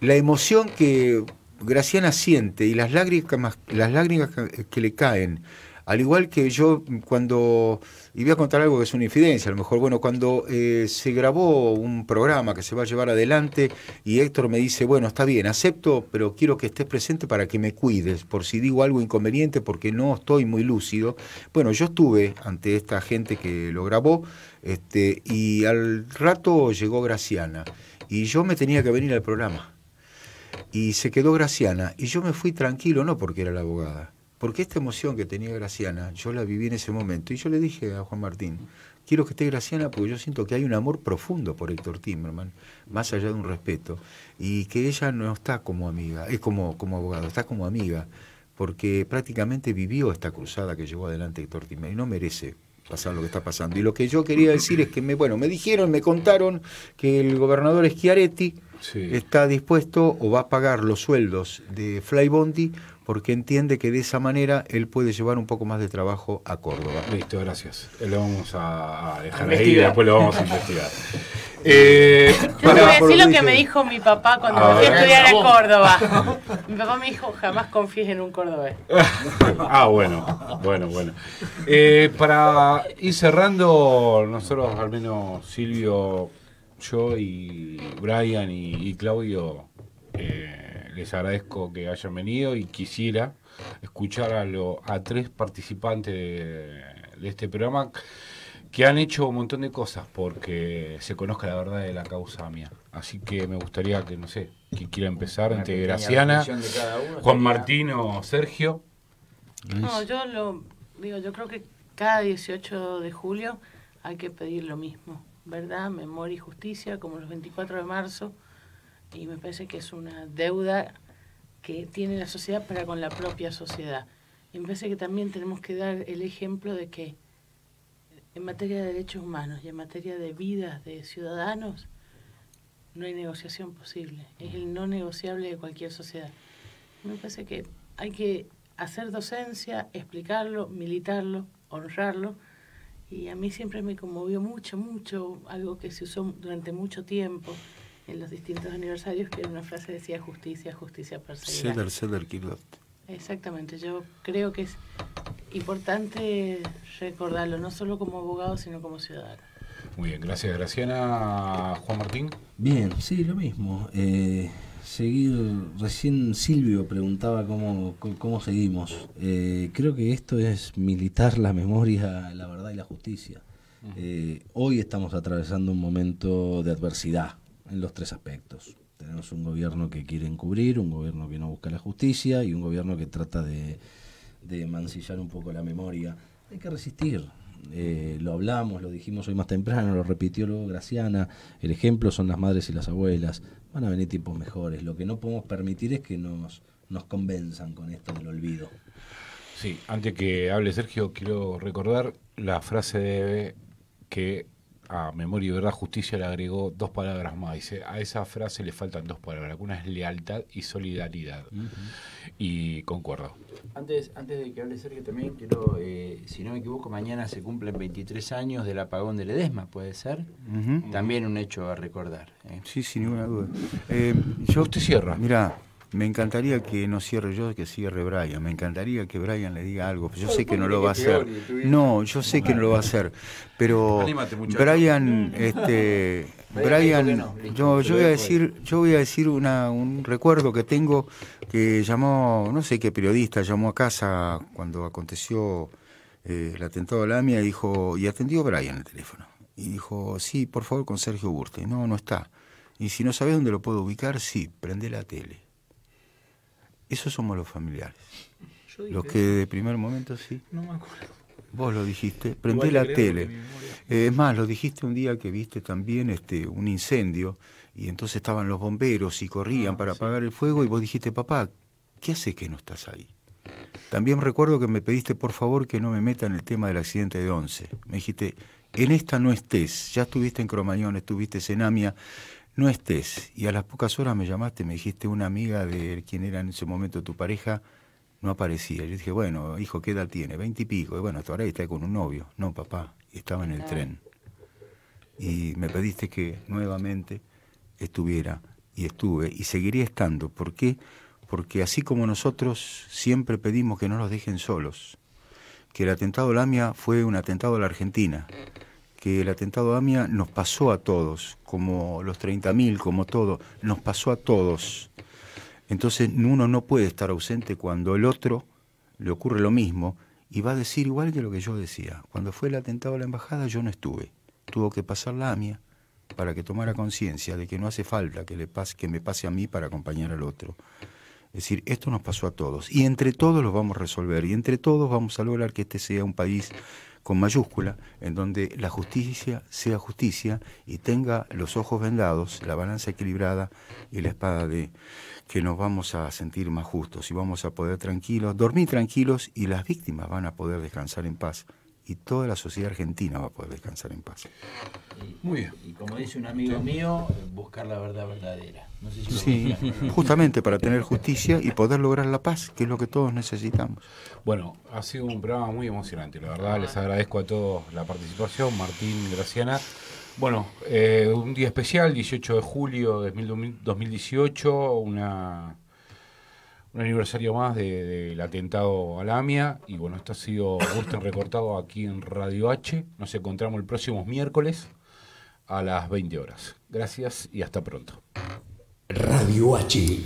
la emoción que Graciana siente y las lágrimas, las lágrimas que le caen, al igual que yo cuando, y voy a contar algo que es una infidencia, a lo mejor, bueno, cuando eh, se grabó un programa que se va a llevar adelante y Héctor me dice, bueno, está bien, acepto, pero quiero que estés presente para que me cuides, por si digo algo inconveniente, porque no estoy muy lúcido. Bueno, yo estuve ante esta gente que lo grabó, este, y al rato llegó Graciana, y yo me tenía que venir al programa y se quedó Graciana. Y yo me fui tranquilo, no porque era la abogada, porque esta emoción que tenía Graciana, yo la viví en ese momento. Y yo le dije a Juan Martín, quiero que esté Graciana porque yo siento que hay un amor profundo por Héctor Timmerman, más allá de un respeto, y que ella no está como amiga, es como, como abogado, está como amiga, porque prácticamente vivió esta cruzada que llevó adelante Héctor Timmerman y no merece pasar lo que está pasando. Y lo que yo quería decir es que, me, bueno, me dijeron, me contaron que el gobernador Schiaretti está dispuesto o va a pagar los sueldos de Flybondi porque entiende que de esa manera él puede llevar un poco más de trabajo a Córdoba. Listo, gracias. Lo vamos a dejar ahí y después lo vamos a investigar. Eh, Yo te voy a decir lo que me dijo mi papá cuando me fui a estudiar a Córdoba. Mi papá me dijo, jamás confíes en un cordobés. ah, bueno, bueno, bueno. Eh, para ir cerrando, nosotros al menos Silvio yo y Brian y, Claudio eh, les agradezco que hayan venido y quisiera escuchar a, lo, a tres participantes de, este programa que han hecho un montón de cosas porque se conozca la verdad de la causa mía. Así que me gustaría que, no sé, que quiera empezar entre Graciana, Juan Martín o Sergio. No, yo lo digo, yo creo que cada 18 de julio hay que pedir lo mismo ¿verdad? Memoria y justicia, como los 24 de marzo, y me parece que es una deuda que tiene la sociedad para con la propia sociedad. Y me parece que también tenemos que dar el ejemplo de que en materia de derechos humanos y en materia de vidas de ciudadanos, no hay negociación posible. Es el no negociable de cualquier sociedad. Me parece que hay que hacer docencia, explicarlo, militarlo, honrarlo, y a mí siempre me conmovió mucho, mucho, algo que se usó durante mucho tiempo en los distintos aniversarios, que era una frase decía justicia, justicia perseguida. Ceder, ceder. Exactamente, yo creo que es importante recordarlo, no solo como abogado, sino como ciudadano. Muy bien, gracias Graciana. Juan Martín. Bien, sí, lo mismo. Eh, seguir, recién Silvio preguntaba cómo, cómo seguimos. Eh, creo que esto es militar la memoria, la verdad y la justicia. Eh, hoy estamos atravesando un momento de adversidad en los tres aspectos. Tenemos un gobierno que quiere encubrir, un gobierno que no busca la justicia y un gobierno que trata de, mancillar un poco la memoria. Hay que resistir, eh, lo hablamos, lo dijimos hoy más temprano, lo repitió luego Graciana, el ejemplo son las madres y las abuelas, van a venir tiempos mejores, lo que no podemos permitir es que nos, nos convenzan con esto del olvido. Sí, antes que hable Sergio, quiero recordar la frase de que a Memoria y Verdad Justicia le agregó dos palabras más. Dice, a esa frase le faltan dos palabras. Una es lealtad y solidaridad. Y concuerdo. Antes, antes de que hable Sergio, también quiero, eh, si no me equivoco, mañana se cumplen 23 años del apagón de Ledesma, ¿puede ser? También un hecho a recordar. ¿eh? Sí, sin ninguna duda. Eh, yo, Usted cierra. Mira, me encantaría que no cierre yo, que cierre Brian. Me encantaría que Brian le diga algo. Yo sé que no lo va a hacer. No, yo sé que no lo va a hacer. Pero Brian, este, Brian, yo, yo voy a decir, yo voy a decir una, un recuerdo que tengo que llamó, no sé qué periodista llamó a casa cuando aconteció eh, el atentado a la AMIA, dijo, y atendió Brian el teléfono. Y dijo, sí, por favor, con Sergio Burte. No, no está. Y si no sabes dónde lo puedo ubicar, sí, prende la tele. Esos somos los familiares. Los que de primer momento sí. No me acuerdo. Vos lo dijiste, prendé la tele. Eh, es más, lo dijiste un día que viste también este, un incendio y entonces estaban los bomberos y corrían ah, para apagar el fuego y vos dijiste, papá, ¿qué hace que no estás ahí? También recuerdo que me pediste por favor que no me meta en el tema del accidente de Once. Me dijiste, en esta no estés, ya estuviste en Cromañón, estuviste en Amia, no estés. Y a las pocas horas me llamaste, me dijiste una amiga de quien era en ese momento tu pareja, no aparecía. Yo dije, bueno, hijo, ¿qué edad tiene? Veinte y pico. Y bueno, hasta ahora está con un novio. No, papá, estaba en el tren. Y me pediste que nuevamente estuviera y estuve y seguiría estando. ¿Por qué? Porque así como nosotros siempre pedimos que no nos dejen solos, que el atentado a Lamia fue un atentado a la Argentina, que el atentado a Lamia nos pasó a todos, como los 30.000, como todo, nos pasó a todos entonces uno no puede estar ausente cuando el otro le ocurre lo mismo y va a decir igual que lo que yo decía. Cuando fue el atentado a la embajada yo no estuve. Tuvo que pasar la AMIA para que tomara conciencia de que no hace falta que, le pase, que me pase a mí para acompañar al otro. Es decir, esto nos pasó a todos y entre todos lo vamos a resolver y entre todos vamos a lograr que este sea un país con mayúscula, en donde la justicia sea justicia y tenga los ojos vendados, la balanza equilibrada y la espada de que nos vamos a sentir más justos y vamos a poder tranquilos, dormir tranquilos y las víctimas van a poder descansar en paz y toda la sociedad argentina va a poder descansar en paz. Muy bien. Y como dice un amigo mío, buscar la verdad verdadera. sí, justamente para tener justicia y poder lograr la paz, que es lo que todos necesitamos. Bueno, ha sido un programa muy emocionante, la verdad. Les agradezco a todos la participación, Martín, Graciana. Bueno, eh, un día especial, 18 de julio de 2018, una, un aniversario más del atentado a la AMIA. Y bueno, esto ha sido Gusten Recortado aquí en Radio H. Nos encontramos el próximo miércoles a las 20 horas. Gracias y hasta pronto. Radio H.